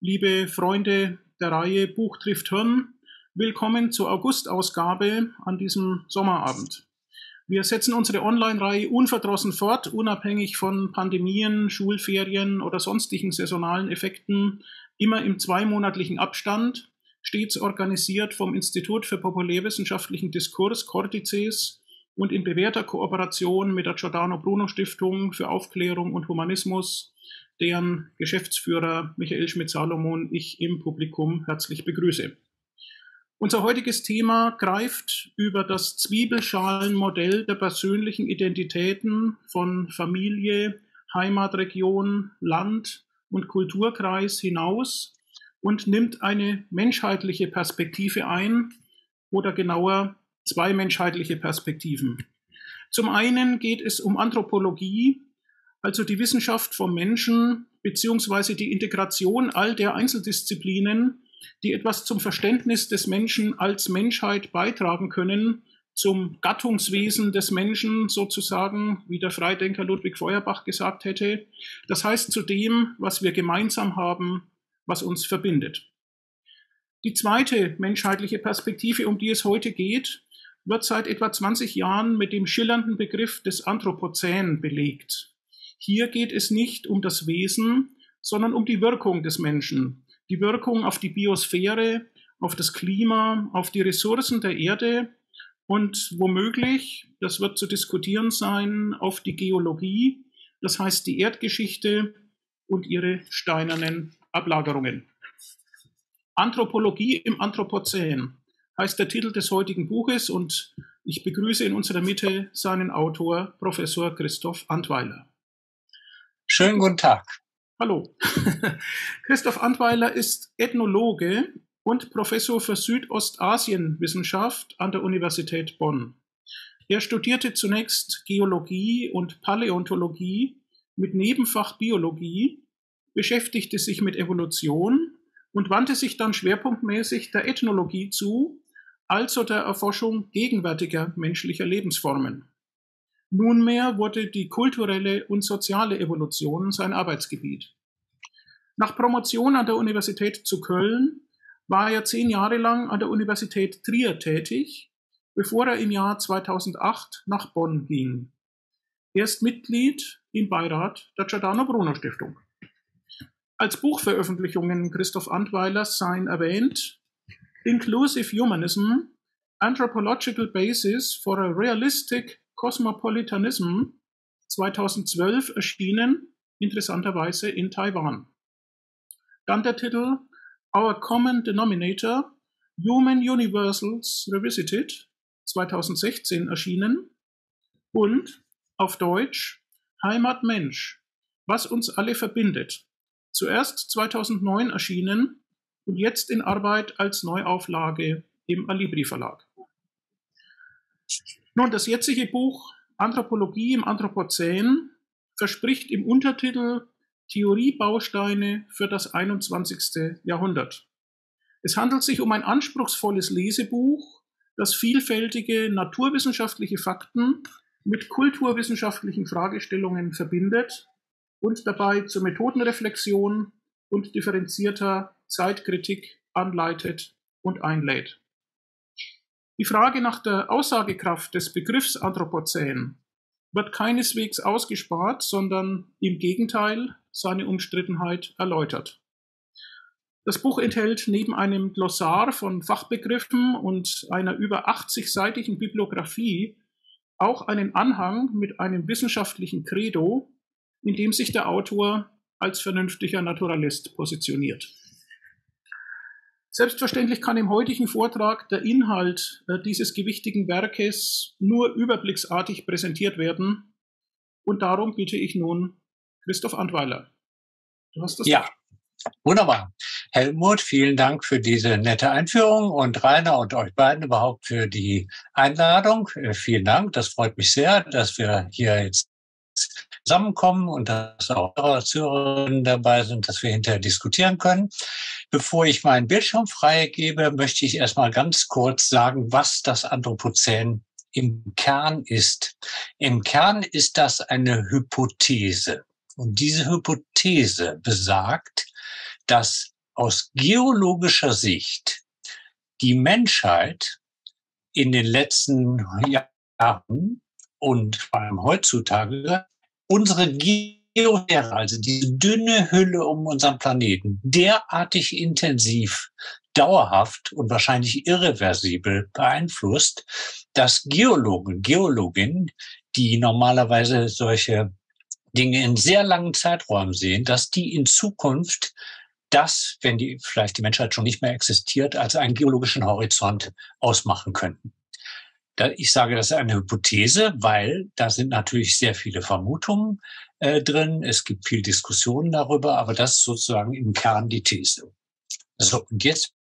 liebe Freunde der Reihe Buch trifft Hirn, willkommen zur August-Ausgabe an diesem Sommerabend. Wir setzen unsere Online-Reihe unverdrossen fort, unabhängig von Pandemien, Schulferien oder sonstigen saisonalen Effekten, immer im zweimonatlichen Abstand, stets organisiert vom Institut für populärwissenschaftlichen Diskurs Cortices und in bewährter Kooperation mit der Giordano Bruno Stiftung für Aufklärung und Humanismus, deren Geschäftsführer Michael Schmidt-Salomon ich im Publikum herzlich begrüße. Unser heutiges Thema greift über das Zwiebelschalenmodell der persönlichen Identitäten von Familie, Heimatregion, Land und Kulturkreis hinaus und nimmt eine menschheitliche Perspektive ein oder genauer zwei menschheitliche Perspektiven. Zum einen geht es um Anthropologie, also die Wissenschaft vom Menschen beziehungsweise die Integration all der Einzeldisziplinen, die etwas zum Verständnis des Menschen als Menschheit beitragen können, zum Gattungswesen des Menschen sozusagen, wie der Freidenker Ludwig Feuerbach gesagt hätte. Das heißt zu dem, was wir gemeinsam haben, was uns verbindet. Die zweite menschheitliche Perspektive, um die es heute geht, wird seit etwa 20 Jahren mit dem schillernden Begriff des Anthropozän belegt. Hier geht es nicht um das Wesen, sondern um die Wirkung des Menschen, die Wirkung auf die Biosphäre, auf das Klima, auf die Ressourcen der Erde und womöglich, das wird zu diskutieren sein, auf die Geologie, das heißt die Erdgeschichte und ihre steinernen Ablagerungen. Anthropologie im Anthropozän heißt der Titel des heutigen Buches und ich begrüße in unserer Mitte seinen Autor, Professor Christoph Antweiler. Schönen guten Tag. Hallo. Christoph Antweiler ist Ethnologe und Professor für Südostasienwissenschaft an der Universität Bonn. Er studierte zunächst Geologie und Paläontologie mit Nebenfach Biologie, beschäftigte sich mit Evolution und wandte sich dann schwerpunktmäßig der Ethnologie zu, also der Erforschung gegenwärtiger menschlicher Lebensformen. Nunmehr wurde die kulturelle und soziale Evolution sein Arbeitsgebiet. Nach Promotion an der Universität zu Köln war er zehn Jahre lang an der Universität Trier tätig, bevor er im Jahr 2008 nach Bonn ging. Er ist Mitglied im Beirat der Giordano Bruno Stiftung. Als Buchveröffentlichungen Christoph Antweilers seien erwähnt Inclusive Humanism, Anthropological Basis for a Realistic Cosmopolitanism 2012 erschienen, interessanterweise in Taiwan. Dann der Titel Our Common Denominator Human Universals Revisited 2016 erschienen und auf Deutsch Heimat Mensch, was uns alle verbindet. Zuerst 2009 erschienen und jetzt in Arbeit als Neuauflage im Alibri Verlag. Nun, das jetzige Buch Anthropologie im Anthropozän verspricht im Untertitel Theoriebausteine für das 21. Jahrhundert. Es handelt sich um ein anspruchsvolles Lesebuch, das vielfältige naturwissenschaftliche Fakten mit kulturwissenschaftlichen Fragestellungen verbindet und dabei zur Methodenreflexion und differenzierter Zeitkritik anleitet und einlädt. Die Frage nach der Aussagekraft des Begriffs Anthropozän wird keineswegs ausgespart, sondern im Gegenteil seine Umstrittenheit erläutert. Das Buch enthält neben einem Glossar von Fachbegriffen und einer über 80-seitigen Bibliografie auch einen Anhang mit einem wissenschaftlichen Credo, in dem sich der Autor als vernünftiger Naturalist positioniert. Selbstverständlich kann im heutigen Vortrag der Inhalt äh, dieses gewichtigen Werkes nur überblicksartig präsentiert werden. Und darum bitte ich nun Christoph Antweiler. Du hast das. Ja, wunderbar. Helmut, vielen Dank für diese nette Einführung und Rainer und euch beiden überhaupt für die Einladung. Äh, vielen Dank. Das freut mich sehr, dass wir hier jetzt zusammenkommen und dass auch eure Zuhörerinnen dabei sind, dass wir hinterher diskutieren können. Bevor ich meinen Bildschirm freigebe, möchte ich erstmal ganz kurz sagen, was das Anthropozän im Kern ist. Im Kern ist das eine Hypothese. Und diese Hypothese besagt, dass aus geologischer Sicht die Menschheit in den letzten Jahren und vor allem heutzutage unsere Geosphäre, also diese dünne Hülle um unseren Planeten, derartig intensiv, dauerhaft und wahrscheinlich irreversibel beeinflusst, dass Geologen, Geologinnen, die normalerweise solche Dinge in sehr langen Zeiträumen sehen, dass die in Zukunft das, wenn die vielleicht die Menschheit schon nicht mehr existiert, als einen geologischen Horizont ausmachen könnten. Ich sage, das ist eine Hypothese, weil da sind natürlich sehr viele Vermutungen äh, drin. Es gibt viel Diskussionen darüber, aber das ist sozusagen im Kern die These. So, und jetzt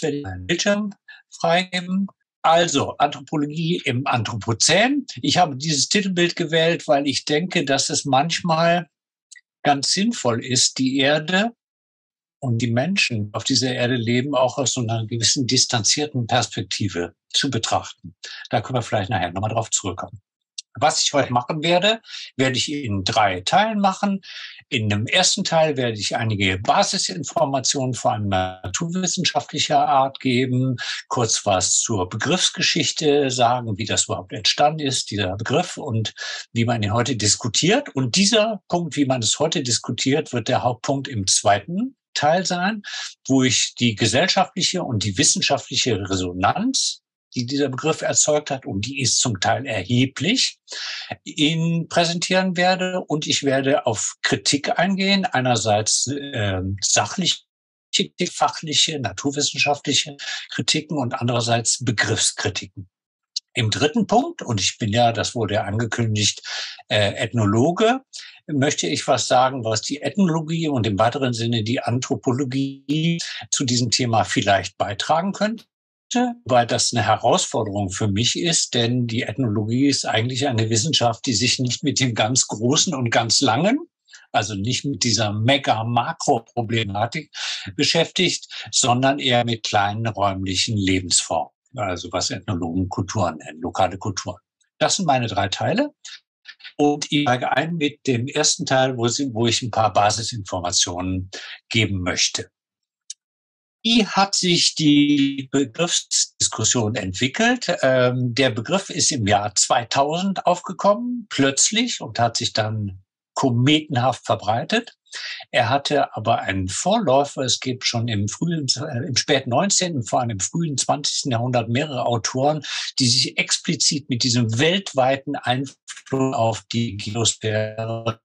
werde ich meinen Bildschirm freigeben. Also, Anthropologie im Anthropozän. Ich habe dieses Titelbild gewählt, weil ich denke, dass es manchmal ganz sinnvoll ist, die Erde und die Menschen auf dieser Erde leben, auch aus so einer gewissen distanzierten Perspektive zu betrachten. Da können wir vielleicht nachher nochmal drauf zurückkommen. Was ich heute machen werde, werde ich in drei Teilen machen. In dem ersten Teil werde ich einige Basisinformationen vor allem naturwissenschaftlicher Art geben, kurz was zur Begriffsgeschichte sagen, wie das überhaupt entstanden ist, dieser Begriff und wie man ihn heute diskutiert. Und dieser Punkt, wie man es heute diskutiert, wird der Hauptpunkt im zweiten Teil sein, wo ich die gesellschaftliche und die wissenschaftliche Resonanz die dieser Begriff erzeugt hat, und die ist zum Teil erheblich, ihn präsentieren werde. Und ich werde auf Kritik eingehen, einerseits äh, sachlich fachliche, naturwissenschaftliche Kritiken und andererseits Begriffskritiken. Im dritten Punkt, und ich bin ja, das wurde ja angekündigt, äh, Ethnologe, möchte ich was sagen, was die Ethnologie und im weiteren Sinne die Anthropologie zu diesem Thema vielleicht beitragen könnte weil das eine Herausforderung für mich ist, denn die Ethnologie ist eigentlich eine Wissenschaft, die sich nicht mit dem ganz Großen und ganz Langen, also nicht mit dieser Mega-Makro-Problematik beschäftigt, sondern eher mit kleinen räumlichen Lebensformen, also was Ethnologen Kulturen nennen, lokale Kulturen. Das sind meine drei Teile. Und ich steige ein mit dem ersten Teil, wo, ich ein paar Basisinformationen geben möchte. Wie hat sich die Begriffsdiskussion entwickelt? Ähm, der Begriff ist im Jahr 2000 aufgekommen, plötzlich, und hat sich dann kometenhaft verbreitet. Er hatte aber einen Vorläufer. Es gibt schon im frühen, äh, im späten 19., vor allem im frühen 20. Jahrhundert mehrere Autoren, die sich explizit mit diesem weltweiten Einfluss auf die Geosphäre,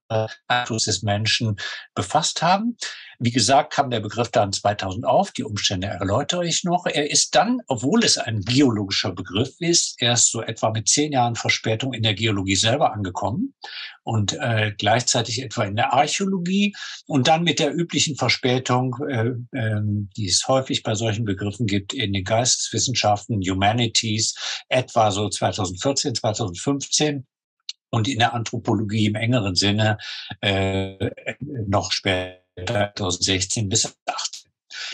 Einfluss des Menschen befasst haben. Wie gesagt, kam der Begriff dann 2000 auf. Die Umstände erläutere ich noch. Er ist dann, obwohl es ein geologischer Begriff ist, erst so etwa mit zehn Jahren Verspätung in der Geologie selber angekommen und äh, gleichzeitig etwa in der Archäologie und dann mit der üblichen Verspätung, äh, äh, die es häufig bei solchen Begriffen gibt, in den Geisteswissenschaften, Humanities, etwa so 2014, 2015 und in der Anthropologie im engeren Sinne äh, noch später 2016 bis 2018.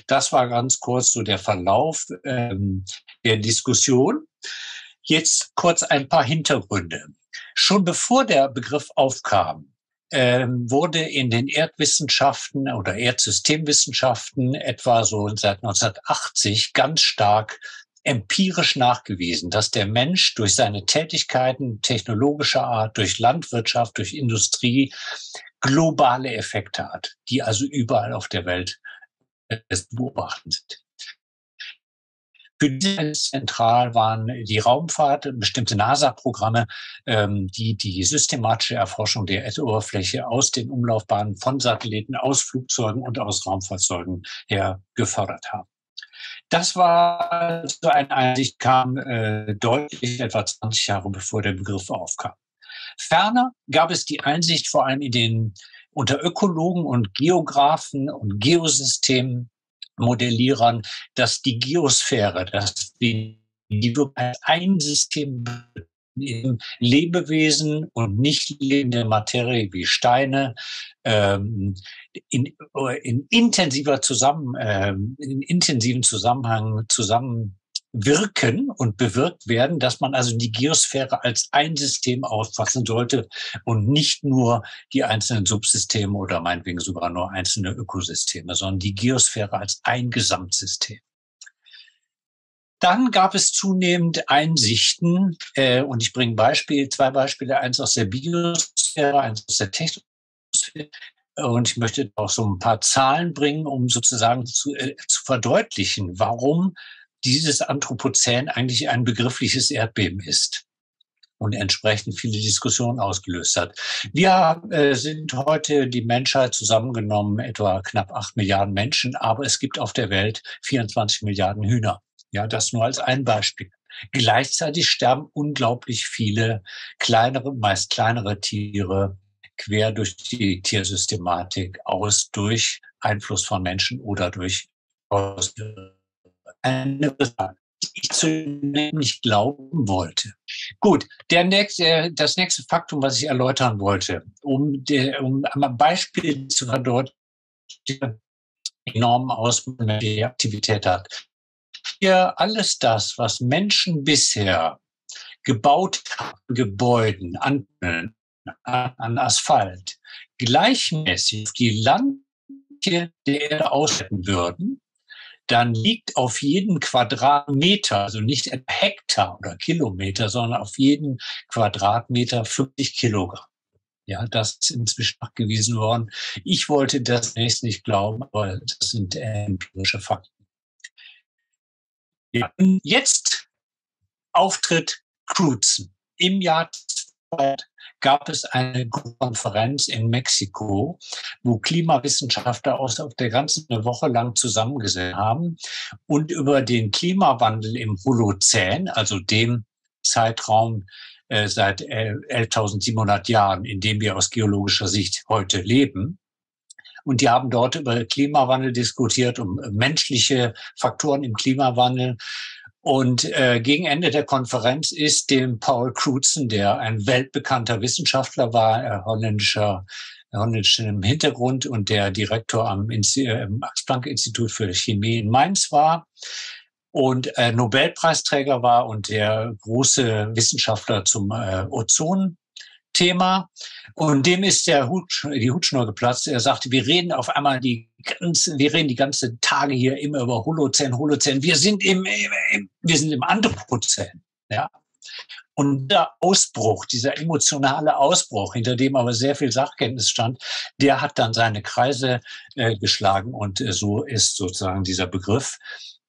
Das war ganz kurz so der Verlauf ähm, der Diskussion. Jetzt kurz ein paar Hintergründe. Schon bevor der Begriff aufkam, ähm, wurde in den Erdwissenschaften oder Erdsystemwissenschaften etwa so seit 1980 ganz stark empirisch nachgewiesen, dass der Mensch durch seine Tätigkeiten technologischer Art, durch Landwirtschaft, durch Industrie globale Effekte hat, die also überall auf der Welt äh, beobachten sind. Für diese zentral waren die Raumfahrt, bestimmte NASA-Programme, ähm, die die systematische Erforschung der Erdoberfläche aus den Umlaufbahnen von Satelliten, aus Flugzeugen und aus Raumfahrzeugen her gefördert haben. Das war so eine Einsicht, kam äh, deutlich etwa 20 Jahre bevor der Begriff aufkam. Ferner gab es die Einsicht vor allem in den unter Ökologen und Geographen und Geosystemmodellierern, dass die Geosphäre, dass die, die ein System in Lebewesen und nicht lebende Materie wie Steine ähm, in, in intensiver Zusammen, ähm, in intensiven Zusammenhang zusammen wirken und bewirkt werden, dass man also die Geosphäre als ein System auffassen sollte und nicht nur die einzelnen Subsysteme oder meinetwegen sogar nur einzelne Ökosysteme, sondern die Geosphäre als ein Gesamtsystem. Dann gab es zunehmend Einsichten, äh, und ich bringe Beispiel, zwei Beispiele, eins aus der Biosphäre, eins aus der Technosphäre. Und ich möchte auch so ein paar Zahlen bringen, um sozusagen zu, äh, zu verdeutlichen, warum dieses Anthropozän eigentlich ein begriffliches Erdbeben ist und entsprechend viele Diskussionen ausgelöst hat. Wir äh, sind heute die Menschheit zusammengenommen etwa knapp acht Milliarden Menschen, aber es gibt auf der Welt 24 Milliarden Hühner. Ja, das nur als ein Beispiel. Gleichzeitig sterben unglaublich viele kleinere, meist kleinere Tiere quer durch die Tiersystematik aus durch Einfluss von Menschen oder durch aus ich zunächst nicht glauben wollte. Gut, der nächste, das nächste Faktum, was ich erläutern wollte, um, der, um ein Beispiel zu verdeutlichen, enormen Ausmaß die Aktivität hat. Hier alles das, was Menschen bisher gebaut haben, Gebäuden, an, an Asphalt, gleichmäßig die Landfläche der Erde auswerten würden, dann liegt auf jeden Quadratmeter, also nicht Hektar oder Kilometer, sondern auf jeden Quadratmeter 50 Kilogramm. Ja, das ist inzwischen nachgewiesen worden. Ich wollte das nächst nicht glauben, aber das sind empirische Fakten. Jetzt Auftritt Cruzen. Im Jahr gab es eine Konferenz in Mexiko, wo Klimawissenschaftler aus der ganzen eine Woche lang zusammengesessen haben und über den Klimawandel im Holozän, also dem Zeitraum äh, seit äh, 11.700 Jahren, in dem wir aus geologischer Sicht heute leben, und die haben dort über Klimawandel diskutiert, um menschliche Faktoren im Klimawandel. Und äh, gegen Ende der Konferenz ist dem Paul Crutzen, der ein weltbekannter Wissenschaftler war, äh, holländischer holländischen Hintergrund und der Direktor am äh, Max-Planck-Institut für Chemie in Mainz war und äh, Nobelpreisträger war und der große Wissenschaftler zum äh, Ozon Thema. Und dem ist der Hut, die Hutschnur geplatzt. Er sagte, wir reden auf einmal die ganze, wir reden die ganze Tage hier immer über Holozän, Holozän. Wir sind im, im wir sind im Anthropozän. Ja. Und der Ausbruch, dieser emotionale Ausbruch, hinter dem aber sehr viel Sachkenntnis stand, der hat dann seine Kreise äh, geschlagen und äh, so ist sozusagen dieser Begriff.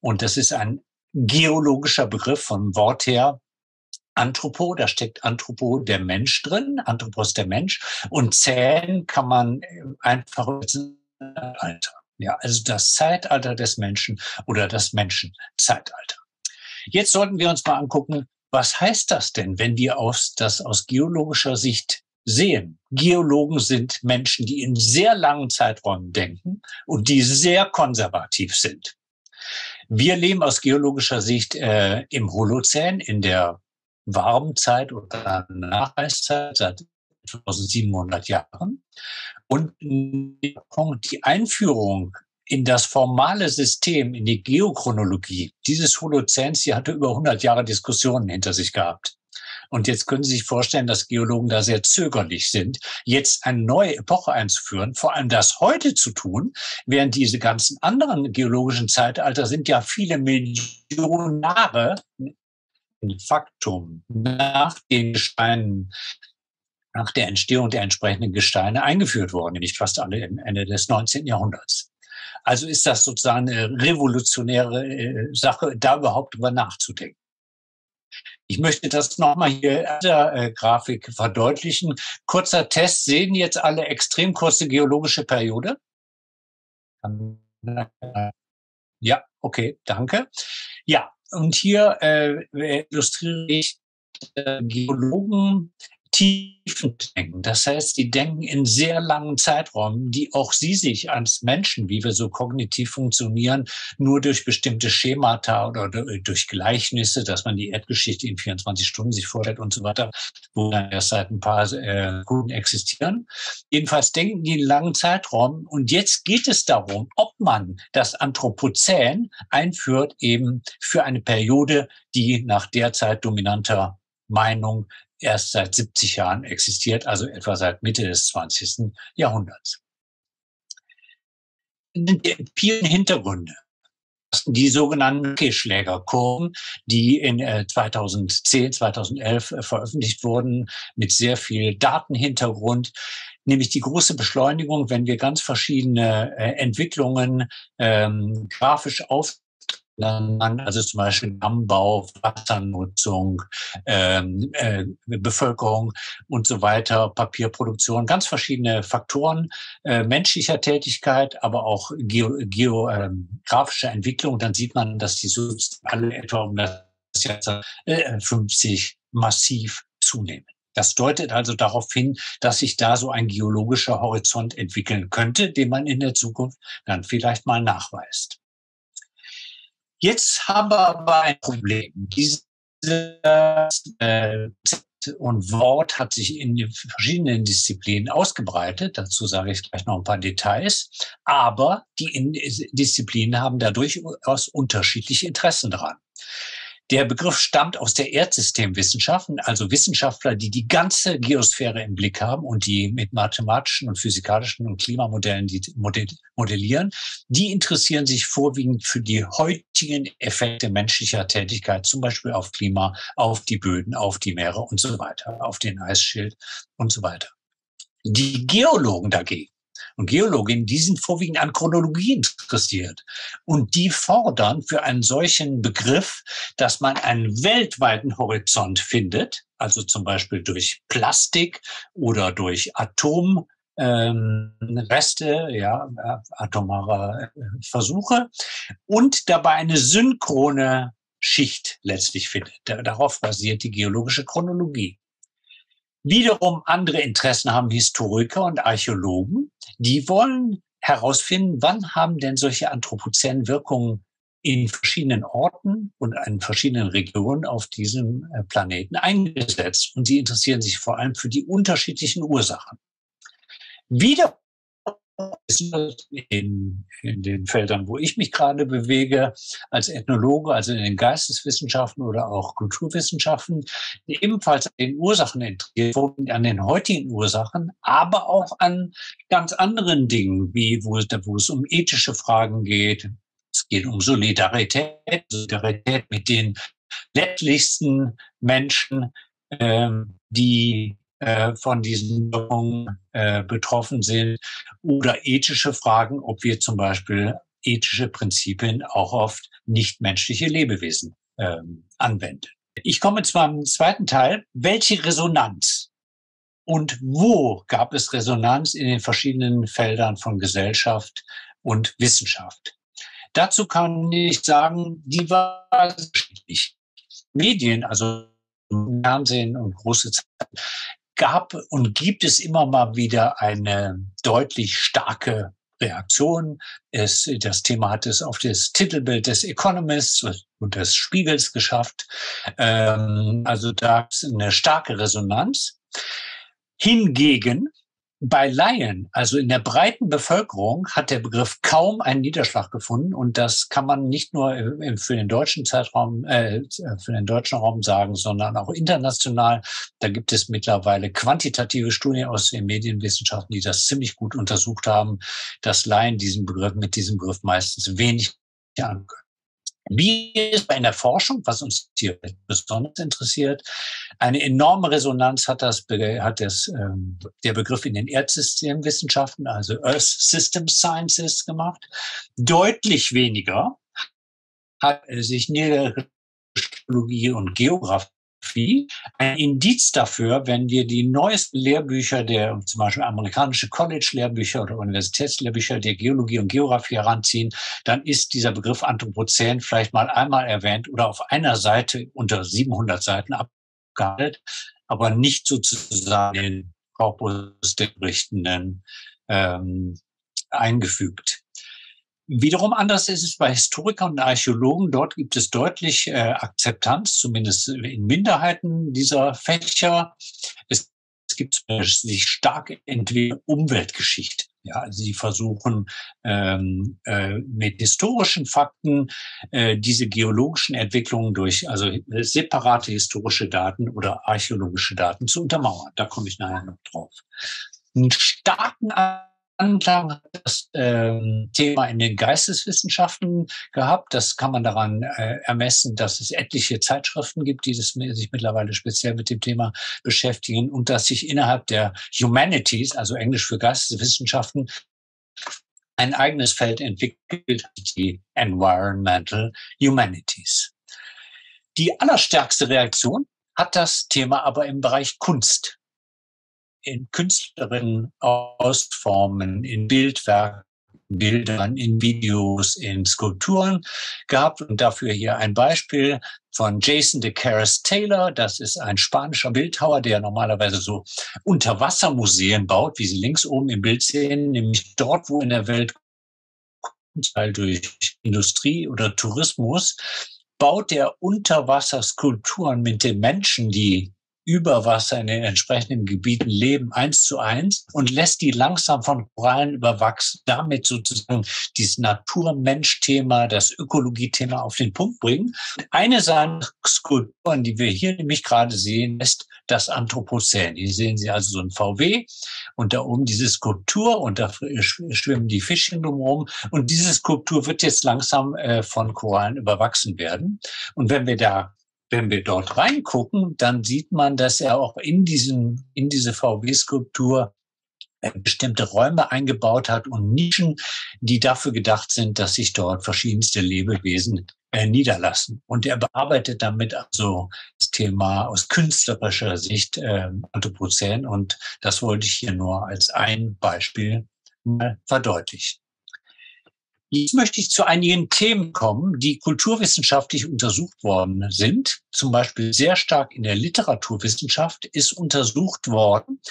Und das ist ein geologischer Begriff vom Wort her, Anthropo, da steckt Anthropo der Mensch drin, Anthropos der Mensch und Zählen kann man äh, einfach Alter. Ja, also das Zeitalter des Menschen oder das Menschenzeitalter. Jetzt sollten wir uns mal angucken, was heißt das denn, wenn wir aus, das aus geologischer Sicht sehen? Geologen sind Menschen, die in sehr langen Zeiträumen denken und die sehr konservativ sind. Wir leben aus geologischer Sicht äh, im Holozän, in der Warmzeit oder Nachweiszeit seit 1700 Jahren. Und die Einführung in das formale System, in die Geochronologie dieses Holozäns, die hatte über 100 Jahre Diskussionen hinter sich gehabt. Und jetzt können Sie sich vorstellen, dass Geologen da sehr zögerlich sind, jetzt eine neue Epoche einzuführen, vor allem das heute zu tun, während diese ganzen anderen geologischen Zeitalter sind ja viele Millionen Jahre Faktum nach den Gesteinen, nach der Entstehung der entsprechenden Gesteine eingeführt worden, nämlich fast alle im Ende des 19. Jahrhunderts. Also ist das sozusagen eine revolutionäre äh, Sache, da überhaupt drüber nachzudenken. Ich möchte das nochmal hier in der äh, Grafik verdeutlichen. Kurzer Test. Sehen jetzt alle extrem kurze geologische Periode? Ja, okay, danke. Ja, und hier äh, illustriere ich äh, Geologen, Tiefendenken. Das heißt, die denken in sehr langen Zeiträumen, die auch sie sich als Menschen, wie wir so kognitiv funktionieren, nur durch bestimmte Schemata oder durch Gleichnisse, dass man die Erdgeschichte in 24 Stunden sich vorstellt und so weiter, wo dann erst seit ein paar äh, existieren. Jedenfalls denken die in langen Zeiträumen. Und jetzt geht es darum, ob man das Anthropozän einführt eben für eine Periode, die nach derzeit dominanter Meinung erst seit 70 Jahren existiert, also etwa seit Mitte des 20. Jahrhunderts. Die vielen Hintergründe die sogenannten Schlägerkurven, die in 2010, 2011 äh, veröffentlicht wurden, mit sehr viel Datenhintergrund, nämlich die große Beschleunigung, wenn wir ganz verschiedene äh, Entwicklungen ähm, grafisch auf also zum Beispiel Dammbau, Wassernutzung, ähm, äh, Bevölkerung und so weiter, Papierproduktion, ganz verschiedene Faktoren äh, menschlicher Tätigkeit, aber auch geografische ähm, Entwicklung. Dann sieht man, dass die alle etwa um das Jahr äh, 50 massiv zunehmen. Das deutet also darauf hin, dass sich da so ein geologischer Horizont entwickeln könnte, den man in der Zukunft dann vielleicht mal nachweist. Jetzt haben wir aber ein Problem. Dieses äh, und Wort hat sich in den verschiedenen Disziplinen ausgebreitet. Dazu sage ich gleich noch ein paar Details. Aber die Disziplinen haben dadurch aus unterschiedliche Interessen dran. Der Begriff stammt aus der Erdsystemwissenschaften, also Wissenschaftler, die die ganze Geosphäre im Blick haben und die mit mathematischen und physikalischen und Klimamodellen die modellieren. Die interessieren sich vorwiegend für die heutigen Effekte menschlicher Tätigkeit, zum Beispiel auf Klima, auf die Böden, auf die Meere und so weiter, auf den Eisschild und so weiter. Die Geologen dagegen, und Geologinnen, die sind vorwiegend an Chronologie interessiert. Und die fordern für einen solchen Begriff, dass man einen weltweiten Horizont findet, also zum Beispiel durch Plastik oder durch Atom, ähm, Reste, ja, äh, atomare äh, Versuche und dabei eine synchrone Schicht letztlich findet. Darauf basiert die geologische Chronologie. Wiederum andere Interessen haben Historiker und Archäologen. Die wollen herausfinden, wann haben denn solche anthropozänen Wirkungen in verschiedenen Orten und in verschiedenen Regionen auf diesem äh, Planeten eingesetzt. Und sie interessieren sich vor allem für die unterschiedlichen Ursachen. Wieder in, in den Feldern, wo ich mich gerade bewege, als Ethnologe, also in den Geisteswissenschaften oder auch Kulturwissenschaften, ebenfalls an den Ursachen interessiert, an den heutigen Ursachen, aber auch an ganz anderen Dingen, wie wo es, wo es um ethische Fragen geht. Es geht um Solidarität, Solidarität mit den letztlichsten Menschen, ähm, die äh, von diesen Wirkungen äh, betroffen sind oder ethische Fragen, ob wir zum Beispiel ethische Prinzipien auch auf nichtmenschliche Lebewesen ähm, anwenden. Ich komme zum zweiten Teil. Welche Resonanz und wo gab es Resonanz in den verschiedenen Feldern von Gesellschaft und Wissenschaft? Dazu kann ich sagen, die war unterschiedlich. Medien, also Fernsehen und große Zeiten, gab und gibt es immer mal wieder eine deutlich starke Reaktion. Es, das Thema hat es auf das Titelbild des Economists und des Spiegels geschafft. Ähm, also da gab es eine starke Resonanz. Hingegen bei Laien, also in der breiten Bevölkerung, hat der Begriff kaum einen Niederschlag gefunden. Und das kann man nicht nur für den deutschen Zeitraum, äh, für den deutschen Raum sagen, sondern auch international. Da gibt es mittlerweile quantitative Studien aus den Medienwissenschaften, die das ziemlich gut untersucht haben, dass Laien diesen Begriff mit diesem Begriff meistens wenig ankönnen. Wie ist bei der Forschung, was uns hier besonders interessiert, eine enorme Resonanz hat das, hat das ähm, der Begriff in den Erdsystemwissenschaften, also Earth System Sciences gemacht. Deutlich weniger hat sich Niedergeologie und Geografie ein Indiz dafür, wenn wir die neuesten Lehrbücher der zum Beispiel amerikanische College-Lehrbücher oder Universitätslehrbücher der Geologie und Geografie heranziehen, dann ist dieser Begriff Anthropozän vielleicht mal einmal erwähnt oder auf einer Seite unter 700 Seiten abgehandelt. aber nicht sozusagen den Korpus der Berichtenden ähm, eingefügt. Wiederum anders ist es bei Historikern und Archäologen. Dort gibt es deutlich äh, Akzeptanz, zumindest in Minderheiten dieser Fächer. Es, es gibt sich stark entwickelte Umweltgeschichte. Ja, also sie versuchen ähm, äh, mit historischen Fakten äh, diese geologischen Entwicklungen durch also separate historische Daten oder archäologische Daten zu untermauern. Da komme ich nachher noch drauf. Einen starken Anklang hat das ähm, Thema in den Geisteswissenschaften gehabt. Das kann man daran äh, ermessen, dass es etliche Zeitschriften gibt, die sich mittlerweile speziell mit dem Thema beschäftigen und dass sich innerhalb der Humanities, also Englisch für Geisteswissenschaften, ein eigenes Feld entwickelt, die Environmental Humanities. Die allerstärkste Reaktion hat das Thema aber im Bereich Kunst in Künstlerinnen ausformen, in Bildwerken, Bildern, in Videos, in Skulpturen gehabt. Und dafür hier ein Beispiel von Jason de Caras Taylor. Das ist ein spanischer Bildhauer, der normalerweise so Unterwassermuseen baut, wie Sie links oben im Bild sehen, nämlich dort, wo in der Welt Teil durch Industrie oder Tourismus baut er Unterwasserskulpturen mit den Menschen, die über Wasser in den entsprechenden Gebieten leben, eins zu eins und lässt die langsam von Korallen überwachsen, damit sozusagen dieses Natur-Mensch-Thema, das Ökologie-Thema auf den Punkt bringen. Eine seiner Skulpturen, die wir hier nämlich gerade sehen, ist das Anthropozän. Hier sehen Sie also so ein VW und da oben diese Skulptur und da schwimmen die Fischchen drumherum und diese Skulptur wird jetzt langsam äh, von Korallen überwachsen werden. Und wenn wir da wenn wir dort reingucken, dann sieht man, dass er auch in diesem, in diese VW-Skulptur äh, bestimmte Räume eingebaut hat und Nischen, die dafür gedacht sind, dass sich dort verschiedenste Lebewesen äh, niederlassen. Und er bearbeitet damit also das Thema aus künstlerischer Sicht äh, Anthropozän und das wollte ich hier nur als ein Beispiel mal verdeutlichen. Jetzt möchte ich zu einigen Themen kommen, die kulturwissenschaftlich untersucht worden sind. Zum Beispiel sehr stark in der Literaturwissenschaft ist untersucht worden,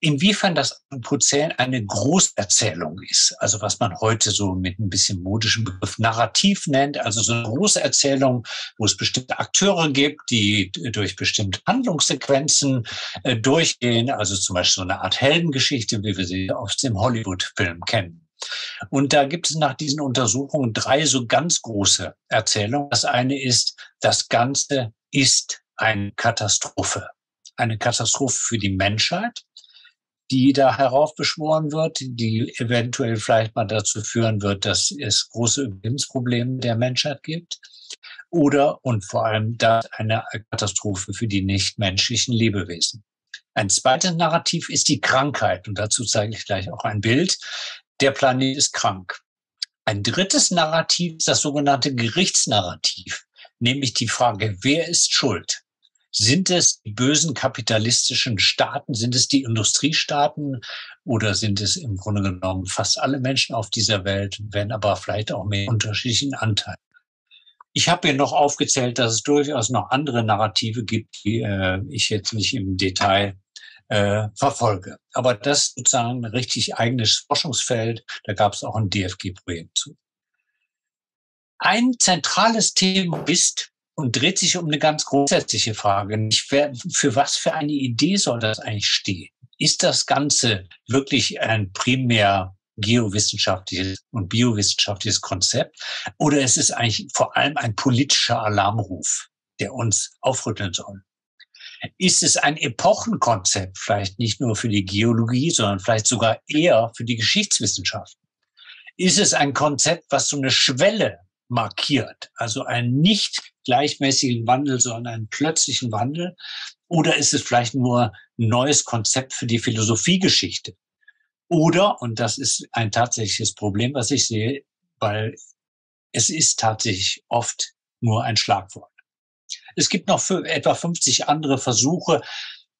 inwiefern das Anthropozän eine Großerzählung ist. Also was man heute so mit ein bisschen modischem Begriff Narrativ nennt. Also so eine Großerzählung, wo es bestimmte Akteure gibt, die durch bestimmte Handlungssequenzen äh, durchgehen. Also zum Beispiel so eine Art Heldengeschichte, wie wir sie aus dem Hollywood-Film kennen. Und da gibt es nach diesen Untersuchungen drei so ganz große Erzählungen. Das eine ist, das Ganze ist eine Katastrophe. Eine Katastrophe für die Menschheit, die da heraufbeschworen wird, die eventuell vielleicht mal dazu führen wird, dass es große Überlebensprobleme der Menschheit gibt. Oder und vor allem da eine Katastrophe für die nichtmenschlichen Lebewesen. Ein zweites Narrativ ist die Krankheit. Und dazu zeige ich gleich auch ein Bild der Planet ist krank. Ein drittes Narrativ ist das sogenannte Gerichtsnarrativ, nämlich die Frage, wer ist schuld? Sind es die bösen kapitalistischen Staaten? Sind es die Industriestaaten? Oder sind es im Grunde genommen fast alle Menschen auf dieser Welt, wenn aber vielleicht auch mehr unterschiedlichen Anteilen? Ich habe hier noch aufgezählt, dass es durchaus noch andere Narrative gibt, die äh, ich jetzt nicht im Detail äh, verfolge. Aber das ist sozusagen ein richtig eigenes Forschungsfeld. Da gab es auch ein DFG-Projekt zu. Ein zentrales Thema ist und dreht sich um eine ganz grundsätzliche Frage. Nicht für was für eine Idee soll das eigentlich stehen? Ist das Ganze wirklich ein primär geowissenschaftliches und biowissenschaftliches Konzept? Oder ist es eigentlich vor allem ein politischer Alarmruf, der uns aufrütteln soll? Ist es ein Epochenkonzept, vielleicht nicht nur für die Geologie, sondern vielleicht sogar eher für die Geschichtswissenschaften? Ist es ein Konzept, was so eine Schwelle markiert, also einen nicht gleichmäßigen Wandel, sondern einen plötzlichen Wandel? Oder ist es vielleicht nur ein neues Konzept für die Philosophiegeschichte? Oder, und das ist ein tatsächliches Problem, was ich sehe, weil es ist tatsächlich oft nur ein Schlagwort. Es gibt noch für etwa 50 andere Versuche,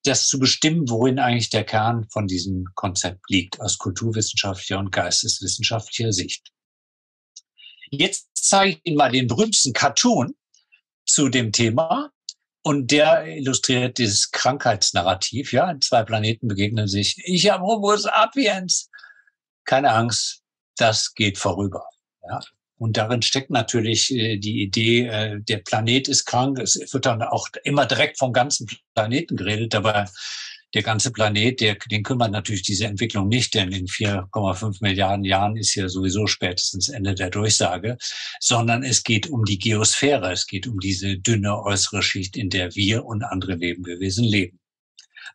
das zu bestimmen, worin eigentlich der Kern von diesem Konzept liegt, aus kulturwissenschaftlicher und geisteswissenschaftlicher Sicht. Jetzt zeige ich Ihnen mal den berühmtesten Cartoon zu dem Thema. Und der illustriert dieses Krankheitsnarrativ. Ja, zwei Planeten begegnen sich. Ich habe Homo sapiens. Keine Angst, das geht vorüber. Ja. Und darin steckt natürlich äh, die Idee, äh, der Planet ist krank. Es wird dann auch immer direkt vom ganzen Planeten geredet. Dabei der ganze Planet, der, den kümmert natürlich diese Entwicklung nicht, denn in 4,5 Milliarden Jahren ist ja sowieso spätestens Ende der Durchsage, sondern es geht um die Geosphäre, es geht um diese dünne äußere Schicht, in der wir und andere Lebewesen leben.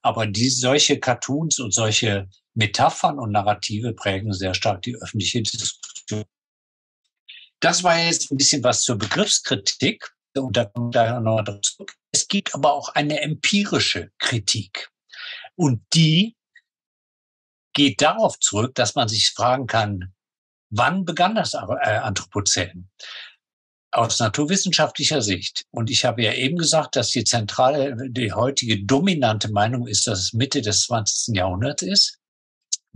Aber die, solche Cartoons und solche Metaphern und Narrative prägen sehr stark die öffentliche Diskussion. Das war jetzt ein bisschen was zur Begriffskritik. Und da kommt daher noch zurück. Es gibt aber auch eine empirische Kritik. Und die geht darauf zurück, dass man sich fragen kann, wann begann das äh, Anthropozän? Aus naturwissenschaftlicher Sicht. Und ich habe ja eben gesagt, dass die zentrale, die heutige dominante Meinung ist, dass es Mitte des 20. Jahrhunderts ist.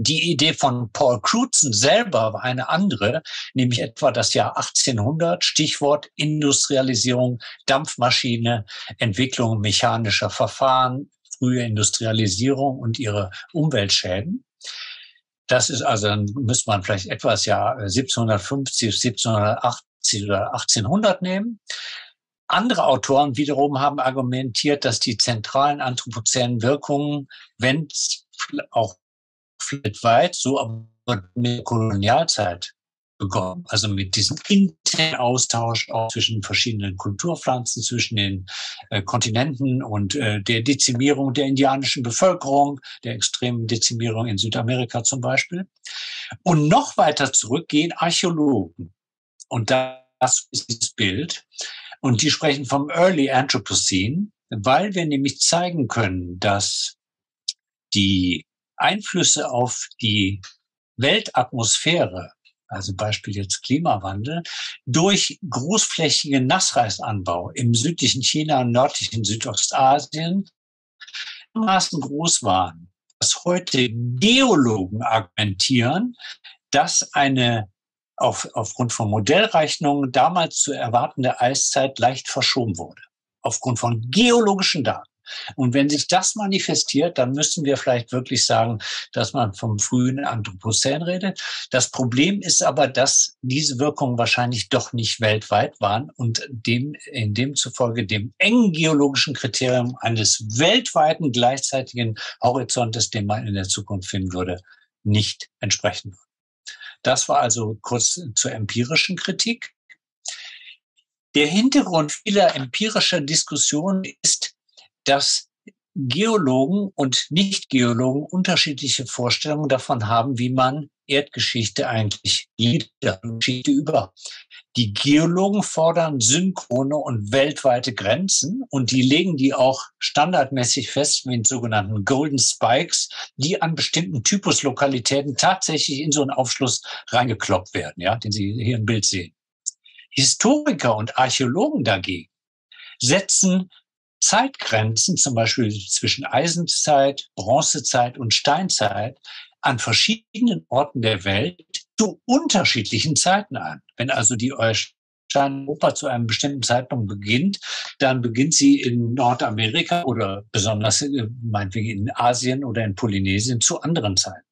Die Idee von Paul Crutzen selber war eine andere, nämlich etwa das Jahr 1800, Stichwort Industrialisierung, Dampfmaschine, Entwicklung mechanischer Verfahren, frühe Industrialisierung und ihre Umweltschäden. Das ist also, dann müsste man vielleicht etwas Jahr 1750, 1780 oder 1800 nehmen. Andere Autoren wiederum haben argumentiert, dass die zentralen anthropozänen Wirkungen, wenn auch weit, so aber mit der Kolonialzeit begonnen. Also mit diesem internen Austausch auch zwischen verschiedenen Kulturpflanzen, zwischen den äh, Kontinenten und äh, der Dezimierung der indianischen Bevölkerung, der extremen Dezimierung in Südamerika zum Beispiel. Und noch weiter zurück gehen Archäologen. Und das ist dieses Bild. Und die sprechen vom Early Anthropocene, weil wir nämlich zeigen können, dass die Einflüsse auf die Weltatmosphäre also Beispiel jetzt Klimawandel, durch großflächigen Nassreisanbau im südlichen China und nördlichen Südostasien maßen groß waren, dass heute Geologen argumentieren, dass eine auf, aufgrund von Modellrechnungen damals zu erwartende Eiszeit leicht verschoben wurde. Aufgrund von geologischen Daten. Und wenn sich das manifestiert, dann müssen wir vielleicht wirklich sagen, dass man vom frühen Anthropozän redet. Das Problem ist aber, dass diese Wirkungen wahrscheinlich doch nicht weltweit waren und dem, in demzufolge dem engen geologischen Kriterium eines weltweiten gleichzeitigen Horizontes, den man in der Zukunft finden würde, nicht entsprechen würde. Das war also kurz zur empirischen Kritik. Der Hintergrund vieler empirischer Diskussionen ist, dass Geologen und Nicht-Geologen unterschiedliche Vorstellungen davon haben, wie man Erdgeschichte eigentlich Geschichte über. Die Geologen fordern synchrone und weltweite Grenzen und die legen die auch standardmäßig fest mit sogenannten Golden Spikes, die an bestimmten Typuslokalitäten tatsächlich in so einen Aufschluss reingekloppt werden, ja, den Sie hier im Bild sehen. Historiker und Archäologen dagegen setzen Zeitgrenzen, zum Beispiel zwischen Eisenzeit, Bronzezeit und Steinzeit, an verschiedenen Orten der Welt zu unterschiedlichen Zeiten an. Wenn also die Steineuropa zu einem bestimmten Zeitpunkt beginnt, dann beginnt sie in Nordamerika oder besonders äh, meinetwegen in Asien oder in Polynesien zu anderen Zeiten.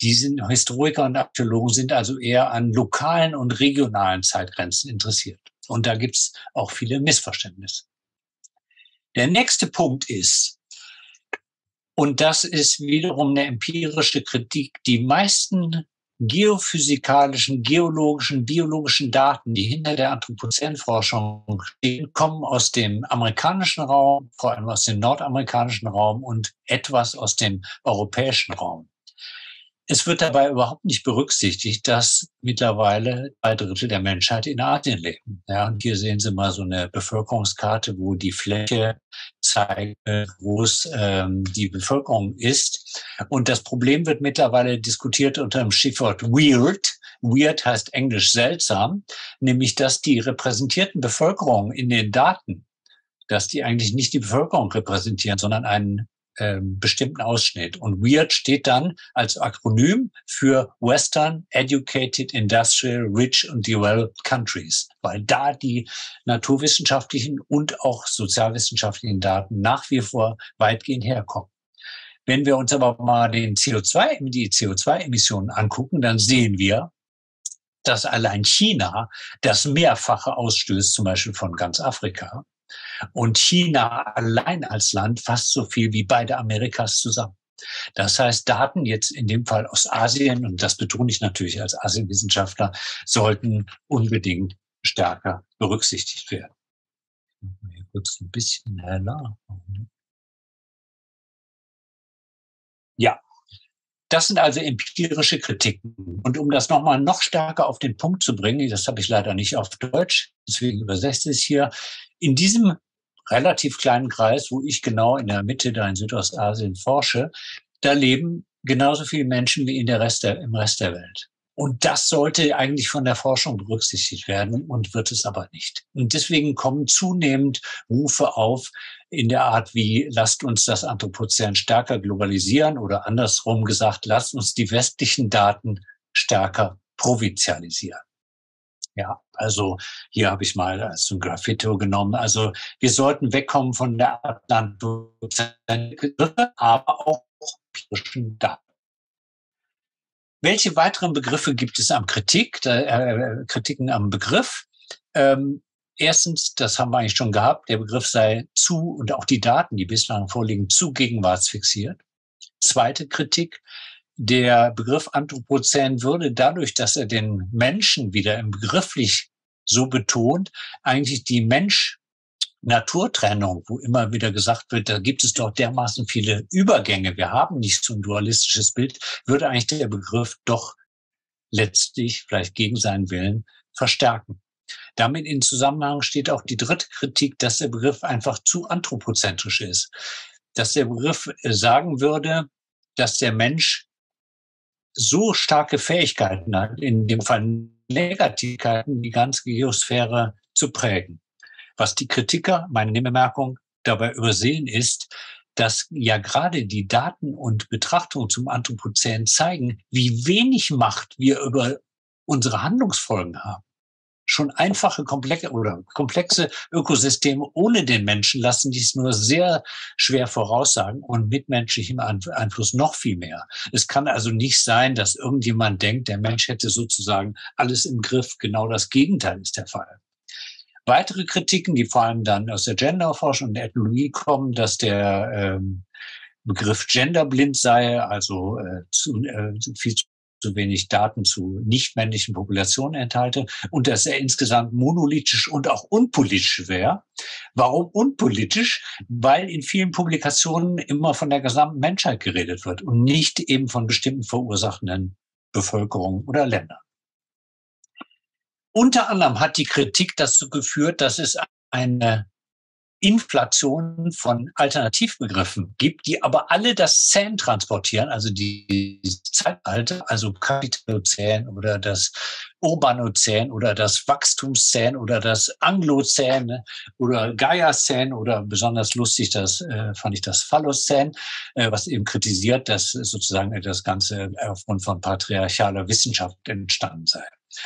Die sind Historiker und Archäologen sind also eher an lokalen und regionalen Zeitgrenzen interessiert. Und da gibt's auch viele Missverständnisse. Der nächste Punkt ist, und das ist wiederum eine empirische Kritik, die meisten geophysikalischen, geologischen, biologischen Daten, die hinter der Anthropozänforschung stehen, kommen aus dem amerikanischen Raum, vor allem aus dem nordamerikanischen Raum und etwas aus dem europäischen Raum. Es wird dabei überhaupt nicht berücksichtigt, dass mittlerweile zwei Drittel der Menschheit in Asien leben. Ja, und hier sehen Sie mal so eine Bevölkerungskarte, wo die Fläche zeigt, wie groß ähm, die Bevölkerung ist. Und das Problem wird mittlerweile diskutiert unter dem Stichwort Weird. Weird heißt englisch seltsam, nämlich dass die repräsentierten Bevölkerungen in den Daten, dass die eigentlich nicht die Bevölkerung repräsentieren, sondern einen ähm, bestimmten Ausschnitt. Und WEIRD steht dann als Akronym für Western Educated Industrial Rich and Developed Countries, weil da die naturwissenschaftlichen und auch sozialwissenschaftlichen Daten nach wie vor weitgehend herkommen. Wenn wir uns aber mal den CO2, die CO2-Emissionen angucken, dann sehen wir, dass allein China das Mehrfache ausstößt, zum Beispiel von ganz Afrika. Und China allein als Land fast so viel wie beide Amerikas zusammen. Das heißt, Daten jetzt in dem Fall aus Asien, und das betone ich natürlich als Asienwissenschaftler, sollten unbedingt stärker berücksichtigt werden. Hier kurz ein bisschen heller. Ja, das sind also empirische Kritiken. Und um das nochmal noch stärker auf den Punkt zu bringen, das habe ich leider nicht auf Deutsch, deswegen übersetze ich es hier, in diesem relativ kleinen Kreis, wo ich genau in der Mitte da in Südostasien forsche, da leben genauso viele Menschen wie in der Rest der, im Rest der Welt. Und das sollte eigentlich von der Forschung berücksichtigt werden und wird es aber nicht. Und deswegen kommen zunehmend Rufe auf in der Art wie, lasst uns das Anthropozän stärker globalisieren oder andersrum gesagt, lasst uns die westlichen Daten stärker provinzialisieren. Ja, also hier habe ich mal als ein Graffito genommen. Also wir sollten wegkommen von der Atlantozen, aber auch Daten. Welche weiteren Begriffe gibt es am Kritik, äh, Kritiken am Begriff? Ähm, erstens, das haben wir eigentlich schon gehabt, der Begriff sei zu und auch die Daten, die bislang vorliegen, zu gegenwartsfixiert. Zweite Kritik, der Begriff Anthropozän würde dadurch, dass er den Menschen wieder im begrifflich so betont, eigentlich die Mensch Naturtrennung, wo immer wieder gesagt wird, da gibt es doch dermaßen viele Übergänge, wir haben nicht so ein dualistisches Bild, würde eigentlich der Begriff doch letztlich vielleicht gegen seinen Willen verstärken. Damit in Zusammenhang steht auch die dritte Kritik, dass der Begriff einfach zu anthropozentrisch ist. Dass der Begriff äh, sagen würde, dass der Mensch so starke Fähigkeiten hat, in dem Fall Negativkeiten, die ganze Geosphäre zu prägen. Was die Kritiker, meine Bemerkung, dabei übersehen ist, dass ja gerade die Daten und Betrachtungen zum Anthropozän zeigen, wie wenig Macht wir über unsere Handlungsfolgen haben. Schon einfache, komplexe oder komplexe Ökosysteme ohne den Menschen lassen dies nur sehr schwer voraussagen und mit menschlichem Einfluss noch viel mehr. Es kann also nicht sein, dass irgendjemand denkt, der Mensch hätte sozusagen alles im Griff. Genau das Gegenteil ist der Fall. Weitere Kritiken, die vor allem dann aus der Genderforschung und der Ethnologie kommen, dass der ähm, Begriff genderblind sei, also äh, zu, äh, viel zu wenig Daten zu nicht-männlichen Populationen enthalte und dass er insgesamt monolithisch und auch unpolitisch wäre. Warum unpolitisch? Weil in vielen Publikationen immer von der gesamten Menschheit geredet wird und nicht eben von bestimmten verursachenden Bevölkerungen oder Ländern. Unter anderem hat die Kritik dazu geführt, dass es eine Inflation von Alternativbegriffen gibt, die aber alle das Zähn transportieren, also die Zeitalter, also Kapitalozän oder das Urbanozän oder das Wachstumszän oder das Anglozän oder Gaiazän oder besonders lustig, das äh, fand ich das Phallozän, äh, was eben kritisiert, dass sozusagen das Ganze aufgrund von patriarchaler Wissenschaft entstanden sei.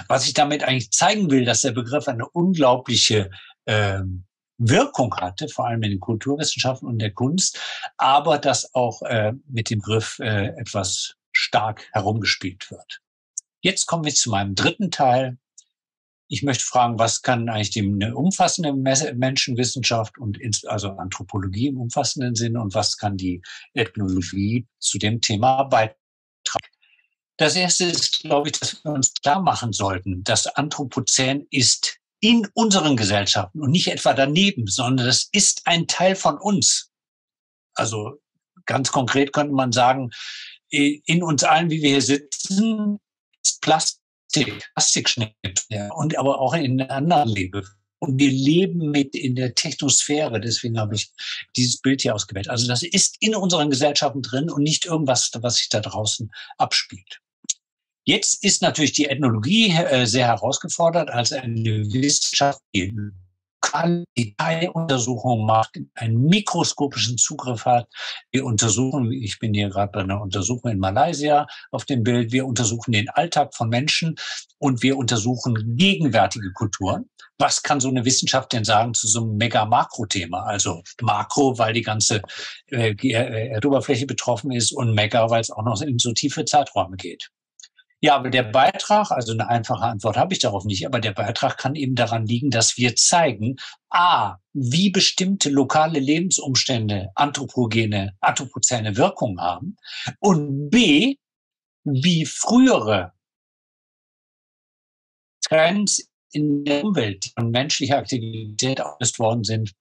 Was ich damit eigentlich zeigen will, dass der Begriff eine unglaubliche ähm, Wirkung hatte, vor allem in den Kulturwissenschaften und der Kunst, aber dass auch äh, mit dem Begriff äh, etwas stark herumgespielt wird. Jetzt kommen wir zu meinem dritten Teil. Ich möchte fragen, was kann eigentlich die eine umfassende Menschenwissenschaft und ins, also Anthropologie im umfassenden Sinne und was kann die Ethnologie zu dem Thema beitragen? Das erste ist, glaube ich, dass wir uns klar machen sollten, das Anthropozän ist in unseren Gesellschaften und nicht etwa daneben, sondern das ist ein Teil von uns. Also ganz konkret könnte man sagen, in uns allen, wie wir hier sitzen, ist Plastik, Plastikschnitt ja, und aber auch in anderen Leben. Und wir leben mit in der Technosphäre. Deswegen habe ich dieses Bild hier ausgewählt. Also das ist in unseren Gesellschaften drin und nicht irgendwas, was sich da draußen abspielt. Jetzt ist natürlich die Ethnologie äh, sehr herausgefordert als eine Wissenschaft, die Detailuntersuchungen macht, einen mikroskopischen Zugriff hat. Wir untersuchen, ich bin hier gerade bei einer Untersuchung in Malaysia auf dem Bild, wir untersuchen den Alltag von Menschen und wir untersuchen gegenwärtige Kulturen. Was kann so eine Wissenschaft denn sagen zu so einem Mega-Makro-Thema? Also Makro, weil die ganze äh, äh Erdoberfläche betroffen ist und Mega, weil es auch noch in so tiefe Zeiträume geht. Ja, aber der Beitrag, also eine einfache Antwort habe ich darauf nicht, aber der Beitrag kann eben daran liegen, dass wir zeigen, a, wie bestimmte lokale Lebensumstände anthropogene, anthropozäne Wirkungen haben und b, wie frühere Trends in der Umwelt, von menschlicher Aktivität ausgelöst worden sind,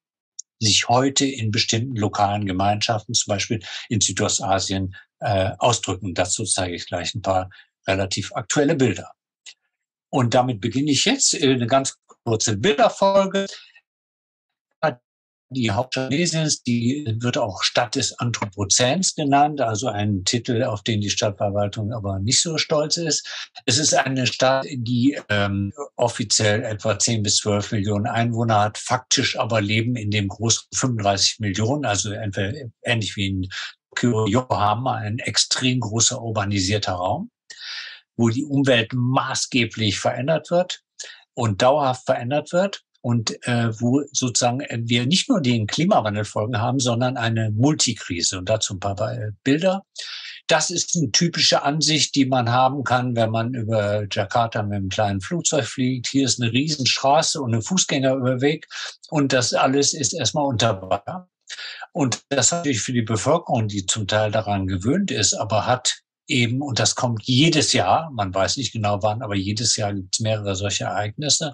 sich heute in bestimmten lokalen Gemeinschaften, zum Beispiel in Südostasien, äh, ausdrücken. Dazu zeige ich gleich ein paar relativ aktuelle Bilder. Und damit beginne ich jetzt äh, eine ganz kurze Bilderfolge. Die Hauptstadt Nesens, die wird auch Stadt des Anthropozäns genannt, also ein Titel, auf den die Stadtverwaltung aber nicht so stolz ist. Es ist eine Stadt, die ähm, offiziell etwa 10 bis 12 Millionen Einwohner hat, faktisch aber leben in dem großen 35 Millionen, also entweder ähnlich wie in Yokohama, ein extrem großer urbanisierter Raum wo die Umwelt maßgeblich verändert wird und dauerhaft verändert wird und äh, wo sozusagen wir nicht nur den Klimawandelfolgen haben, sondern eine Multikrise. Und dazu ein paar Bilder. Das ist eine typische Ansicht, die man haben kann, wenn man über Jakarta mit einem kleinen Flugzeug fliegt. Hier ist eine Riesenstraße und ein Fußgängerüberweg und das alles ist erstmal unter Wasser. Und das natürlich für die Bevölkerung, die zum Teil daran gewöhnt ist, aber hat eben, und das kommt jedes Jahr, man weiß nicht genau wann, aber jedes Jahr gibt es mehrere solche Ereignisse.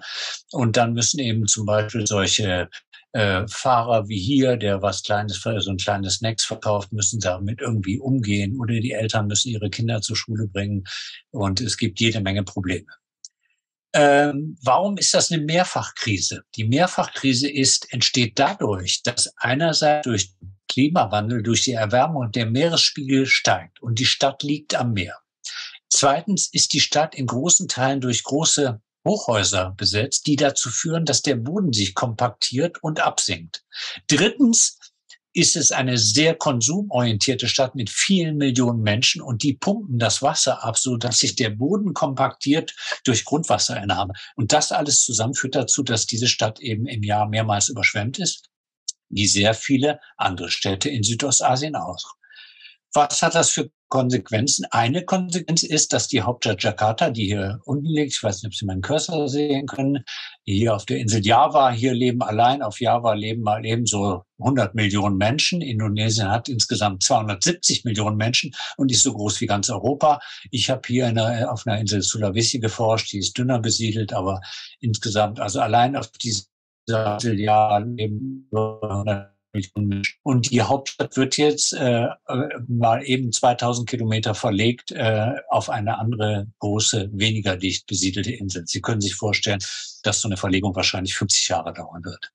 Und dann müssen eben zum Beispiel solche äh, Fahrer wie hier, der was Kleines, so ein kleines Snacks verkauft, müssen damit irgendwie umgehen. Oder die Eltern müssen ihre Kinder zur Schule bringen. Und es gibt jede Menge Probleme. Ähm, warum ist das eine Mehrfachkrise? Die Mehrfachkrise ist, entsteht dadurch, dass einerseits durch Klimawandel, durch die Erwärmung der Meeresspiegel steigt und die Stadt liegt am Meer. Zweitens ist die Stadt in großen Teilen durch große Hochhäuser besetzt, die dazu führen, dass der Boden sich kompaktiert und absinkt. Drittens ist es eine sehr konsumorientierte Stadt mit vielen Millionen Menschen und die pumpen das Wasser ab, so dass sich der Boden kompaktiert durch Grundwasserentnahme. Und das alles zusammen führt dazu, dass diese Stadt eben im Jahr mehrmals überschwemmt ist wie sehr viele andere Städte in Südostasien auch. Was hat das für Konsequenzen? Eine Konsequenz ist, dass die Hauptstadt Jakarta, die hier unten liegt, ich weiß nicht, ob Sie meinen Cursor sehen können, hier auf der Insel Java, hier leben allein auf Java leben mal eben so 100 Millionen Menschen. Indonesien hat insgesamt 270 Millionen Menschen und ist so groß wie ganz Europa. Ich habe hier eine, auf einer Insel Sulawesi geforscht, die ist dünner besiedelt, aber insgesamt, also allein auf diese Und die Hauptstadt wird jetzt äh, mal eben 2000 Kilometer verlegt äh, auf eine andere große, weniger dicht besiedelte Insel. Sie können sich vorstellen, dass so eine Verlegung wahrscheinlich 50 Jahre dauern wird.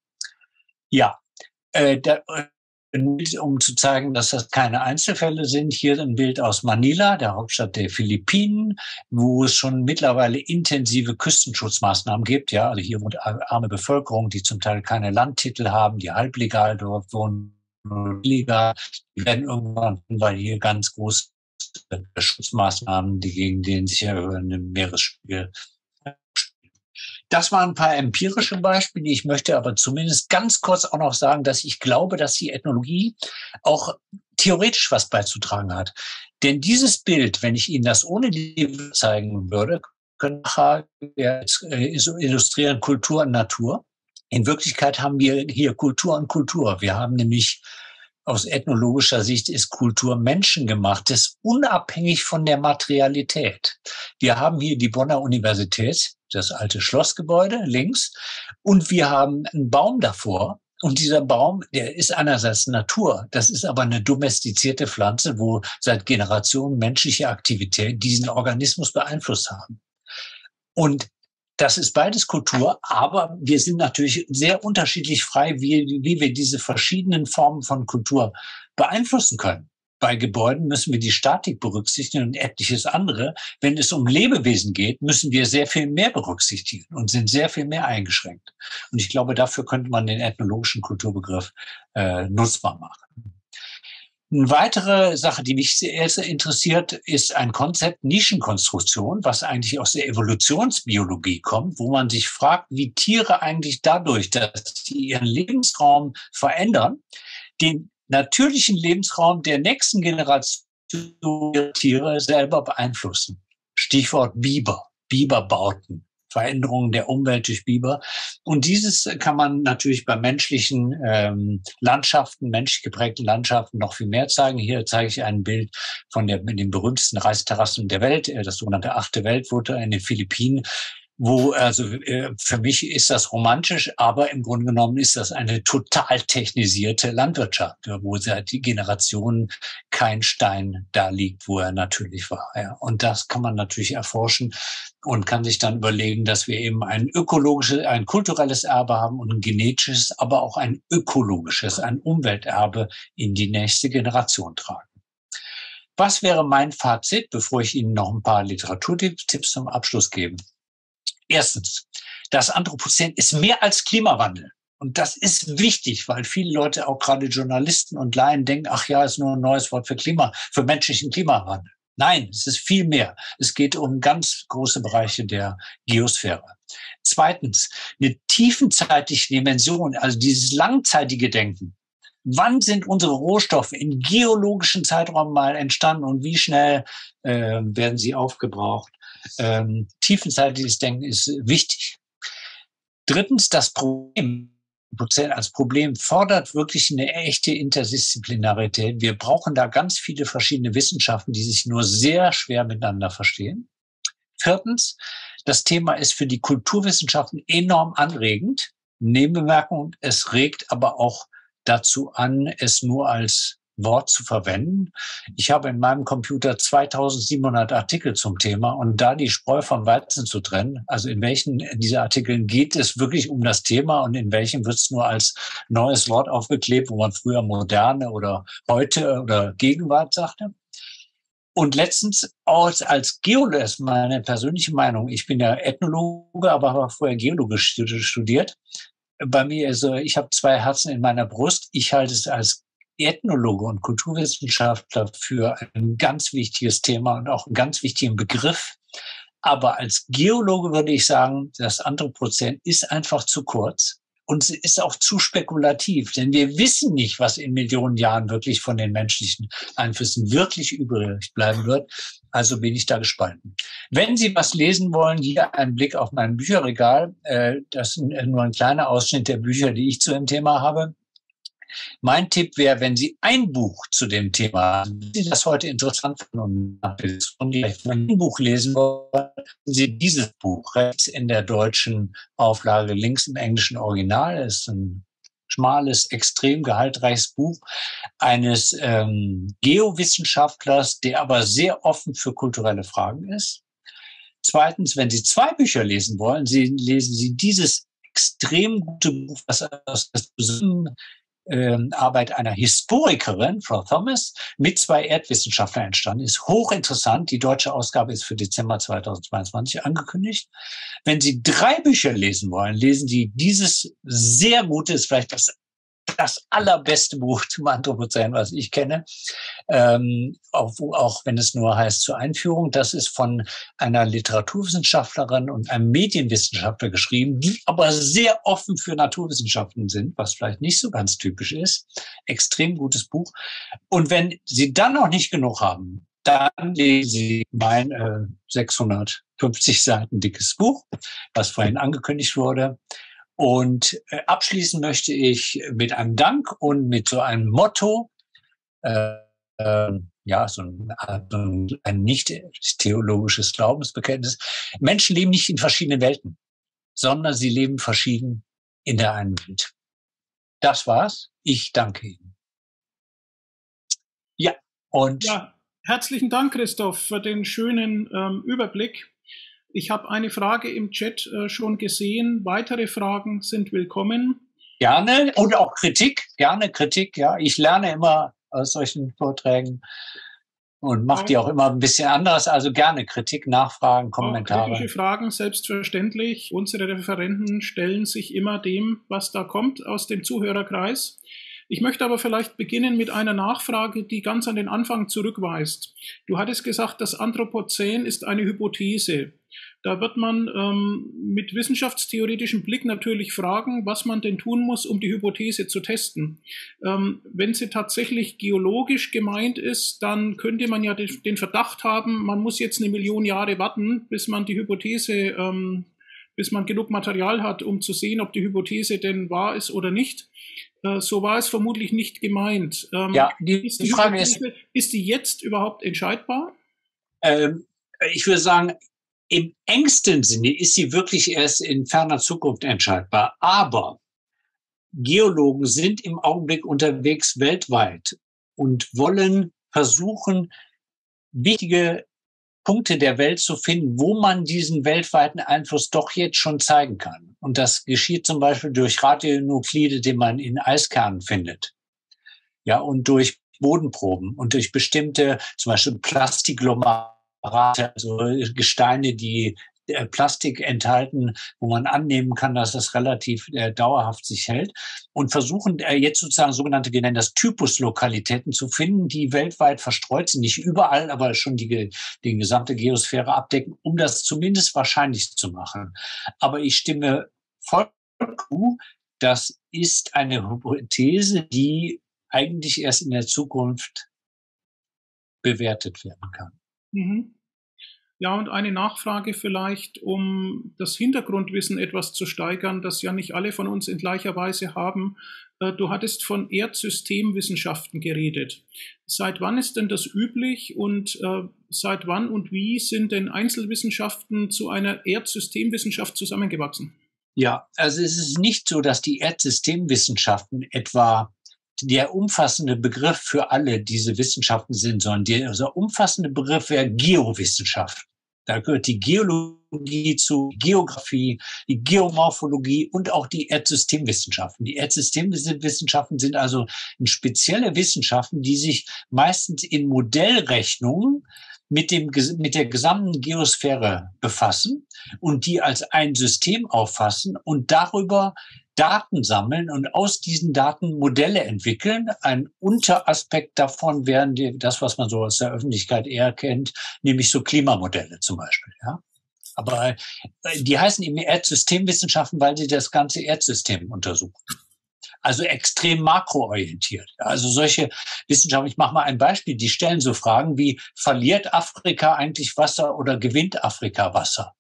Ja, äh, der, um zu zeigen, dass das keine Einzelfälle sind. Hier ein Bild aus Manila, der Hauptstadt der Philippinen, wo es schon mittlerweile intensive Küstenschutzmaßnahmen gibt. Ja, also hier wohnt arme Bevölkerung, die zum Teil keine Landtitel haben, die halblegal dort wohnen, illegal. Die werden irgendwann, weil hier ganz große Schutzmaßnahmen, die gegen den sich erhöhenden Meeresspiegel das waren ein paar empirische Beispiele. Ich möchte aber zumindest ganz kurz auch noch sagen, dass ich glaube, dass die Ethnologie auch theoretisch was beizutragen hat. Denn dieses Bild, wenn ich Ihnen das ohne die zeigen würde, können äh, illustrieren Kultur und Natur. In Wirklichkeit haben wir hier Kultur und Kultur. Wir haben nämlich aus ethnologischer Sicht ist Kultur menschengemachtes, unabhängig von der Materialität. Wir haben hier die Bonner Universität, das alte Schlossgebäude links, und wir haben einen Baum davor. Und dieser Baum, der ist einerseits Natur, das ist aber eine domestizierte Pflanze, wo seit Generationen menschliche Aktivität diesen Organismus beeinflusst haben. Und das ist beides Kultur, aber wir sind natürlich sehr unterschiedlich frei, wie, wie wir diese verschiedenen Formen von Kultur beeinflussen können. Bei Gebäuden müssen wir die Statik berücksichtigen und etliches andere. Wenn es um Lebewesen geht, müssen wir sehr viel mehr berücksichtigen und sind sehr viel mehr eingeschränkt. Und ich glaube, dafür könnte man den ethnologischen Kulturbegriff äh, nutzbar machen. Eine weitere Sache, die mich sehr interessiert, ist ein Konzept Nischenkonstruktion, was eigentlich aus der Evolutionsbiologie kommt, wo man sich fragt, wie Tiere eigentlich dadurch, dass sie ihren Lebensraum verändern, den natürlichen Lebensraum der nächsten Generation Tiere selber beeinflussen. Stichwort Biber, Biberbauten. Veränderungen der Umwelt durch Biber. Und dieses kann man natürlich bei menschlichen ähm, Landschaften, menschlich geprägten Landschaften noch viel mehr zeigen. Hier zeige ich ein Bild von der, den berühmtesten Reisterrassen der Welt, äh, das sogenannte achte Weltwunder in den Philippinen wo also äh, für mich ist das romantisch, aber im Grunde genommen ist das eine total technisierte Landwirtschaft, wo seit die Generationen kein Stein da liegt, wo er natürlich war. Und das kann man natürlich erforschen und kann sich dann überlegen, dass wir eben ein ökologisches, ein kulturelles Erbe haben und ein genetisches, aber auch ein ökologisches, ein Umwelterbe in die nächste Generation tragen. Was wäre mein Fazit, bevor ich Ihnen noch ein paar Literaturtipps zum Abschluss gebe? Erstens, das Anthropozän ist mehr als Klimawandel. Und das ist wichtig, weil viele Leute, auch gerade Journalisten und Laien, denken, ach ja, ist nur ein neues Wort für Klima, für menschlichen Klimawandel. Nein, es ist viel mehr. Es geht um ganz große Bereiche der Geosphäre. Zweitens, eine tiefenzeitige Dimension, also dieses langzeitige Denken. Wann sind unsere Rohstoffe in geologischen Zeitraum mal entstanden und wie schnell äh, werden sie aufgebraucht? Ähm, tiefenzeitiges Denken ist wichtig. Drittens, das Problem als Problem fordert wirklich eine echte Interdisziplinarität. Wir brauchen da ganz viele verschiedene Wissenschaften, die sich nur sehr schwer miteinander verstehen. Viertens, das Thema ist für die Kulturwissenschaften enorm anregend. Nebenbemerkung, es regt aber auch dazu an, es nur als Wort zu verwenden. Ich habe in meinem Computer 2700 Artikel zum Thema und da die Spreu vom Weizen zu trennen, also in welchen dieser Artikeln geht es wirklich um das Thema und in welchen wird es nur als neues Wort aufgeklebt, wo man früher moderne oder heute oder Gegenwart sagte. Und letztens als, als Geologe ist meine persönliche Meinung. Ich bin ja Ethnologe, aber habe vorher Geologe studiert. Bei mir, also ich habe zwei Herzen in meiner Brust. Ich halte es als Ethnologe und Kulturwissenschaftler für ein ganz wichtiges Thema und auch einen ganz wichtigen Begriff. Aber als Geologe würde ich sagen, das Anthropozän ist einfach zu kurz und sie ist auch zu spekulativ, denn wir wissen nicht, was in Millionen Jahren wirklich von den menschlichen Einflüssen wirklich übrig bleiben wird. Also bin ich da gespalten. Wenn Sie was lesen wollen, hier ein Blick auf mein Bücherregal. Äh, das ist nur ein kleiner Ausschnitt der Bücher, die ich zu dem Thema habe. Mein Tipp wäre, wenn Sie ein Buch zu dem Thema, wenn Sie das heute interessant finden und ein Buch lesen wollen, Sie dieses Buch rechts in der deutschen Auflage, links im englischen Original. Das ist ein schmales, extrem gehaltreiches Buch eines ähm, Geowissenschaftlers, der aber sehr offen für kulturelle Fragen ist. Zweitens, wenn Sie zwei Bücher lesen wollen, Sie, lesen Sie dieses extrem gute Buch, was aus äh, Arbeit einer Historikerin, Frau Thomas, mit zwei Erdwissenschaftlern entstanden ist. Hochinteressant. Die deutsche Ausgabe ist für Dezember 2022 angekündigt. Wenn Sie drei Bücher lesen wollen, lesen Sie dieses sehr gute, ist vielleicht das das allerbeste Buch zum Anthropozän, was ich kenne, ähm, auch, auch wenn es nur heißt zur Einführung. Das ist von einer Literaturwissenschaftlerin und einem Medienwissenschaftler geschrieben, die aber sehr offen für Naturwissenschaften sind, was vielleicht nicht so ganz typisch ist. Extrem gutes Buch. Und wenn Sie dann noch nicht genug haben, dann lesen Sie mein äh, 650 Seiten dickes Buch, was vorhin angekündigt wurde. Und äh, abschließen möchte ich mit einem Dank und mit so einem Motto, äh, äh, ja, so ein, ein, nicht theologisches Glaubensbekenntnis. Menschen leben nicht in verschiedenen Welten, sondern sie leben verschieden in der einen Welt. Das war's. Ich danke Ihnen. Ja, und. Ja, herzlichen Dank, Christoph, für den schönen ähm, Überblick. Ich habe eine Frage im Chat äh, schon gesehen. Weitere Fragen sind willkommen. Gerne und auch Kritik. Gerne Kritik. Ja, ich lerne immer aus solchen Vorträgen und macht die auch immer ein bisschen anders. Also gerne Kritik, Nachfragen, Kommentare. Kritische Fragen, selbstverständlich. Unsere Referenten stellen sich immer dem, was da kommt, aus dem Zuhörerkreis. Ich möchte aber vielleicht beginnen mit einer Nachfrage, die ganz an den Anfang zurückweist. Du hattest gesagt, das Anthropozän ist eine Hypothese. Da wird man ähm, mit wissenschaftstheoretischem Blick natürlich fragen, was man denn tun muss, um die Hypothese zu testen. Ähm, wenn sie tatsächlich geologisch gemeint ist, dann könnte man ja den, Verdacht haben, man muss jetzt eine Million Jahre warten, bis man die Hypothese, ähm, bis man genug Material hat, um zu sehen, ob die Hypothese denn wahr ist oder nicht. Äh, so war es vermutlich nicht gemeint. Ähm, ja, die, ist die, die Frage ist, ist die jetzt überhaupt entscheidbar? Ähm, ich würde sagen, im engsten Sinne ist sie wirklich erst in ferner Zukunft entscheidbar. Aber Geologen sind im Augenblick unterwegs weltweit und wollen versuchen, wichtige Punkte der Welt zu finden, wo man diesen weltweiten Einfluss doch jetzt schon zeigen kann. Und das geschieht zum Beispiel durch Radionuklide, die man in Eiskernen findet. Ja, und durch Bodenproben und durch bestimmte, zum Beispiel Plastiklomate also Gesteine, die äh, Plastik enthalten, wo man annehmen kann, dass das relativ äh, dauerhaft sich hält und versuchen äh, jetzt sozusagen sogenannte, wir nennen das Typuslokalitäten zu finden, die weltweit verstreut sind, nicht überall, aber schon die, die gesamte Geosphäre abdecken, um das zumindest wahrscheinlich zu machen. Aber ich stimme voll zu, das ist eine Hypothese, die eigentlich erst in der Zukunft bewertet werden kann. Mhm. Ja, und eine Nachfrage vielleicht, um das Hintergrundwissen etwas zu steigern, das ja nicht alle von uns in gleicher Weise haben. Äh, du hattest von Erdsystemwissenschaften geredet. Seit wann ist denn das üblich und äh, seit wann und wie sind denn Einzelwissenschaften zu einer Erdsystemwissenschaft zusammengewachsen? Ja, also es ist nicht so, dass die Erdsystemwissenschaften etwa der umfassende Begriff für alle diese Wissenschaften sind, sondern der also umfassende Begriff wäre Geowissenschaft. Da gehört die Geologie zu, Geografie, die Geomorphologie und auch die Erdsystemwissenschaften. Die Erdsystemwissenschaften sind also spezielle Wissenschaften, die sich meistens in Modellrechnungen mit, dem, mit der gesamten Geosphäre befassen und die als ein System auffassen und darüber Daten sammeln und aus diesen Daten Modelle entwickeln. Ein Unteraspekt davon wären die, das, was man so aus der Öffentlichkeit eher kennt, nämlich so Klimamodelle zum Beispiel. Ja? Aber äh, die heißen eben Erdsystemwissenschaften, weil sie das ganze Erdsystem untersuchen. Also extrem makroorientiert. Also solche Wissenschaften, ich mache mal ein Beispiel, die stellen so Fragen wie, verliert Afrika eigentlich Wasser oder gewinnt Afrika Wasser?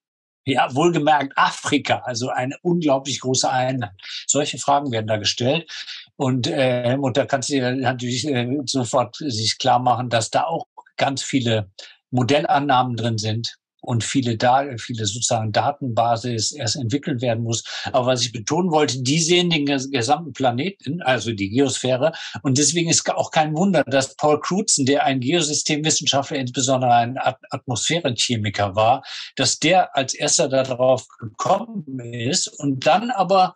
Ja, wohlgemerkt Afrika, also eine unglaublich große Einheit. Solche Fragen werden da gestellt. Und äh, Helmut, da kannst du dir natürlich äh, sofort sich klar machen, dass da auch ganz viele Modellannahmen drin sind, und viele, da viele sozusagen Datenbasis erst entwickelt werden muss. Aber was ich betonen wollte, die sehen den gesamten Planeten, also die Geosphäre. Und deswegen ist auch kein Wunder, dass Paul Crutzen, der ein Geosystemwissenschaftler, insbesondere ein Atmosphärenchemiker war, dass der als erster darauf gekommen ist und dann aber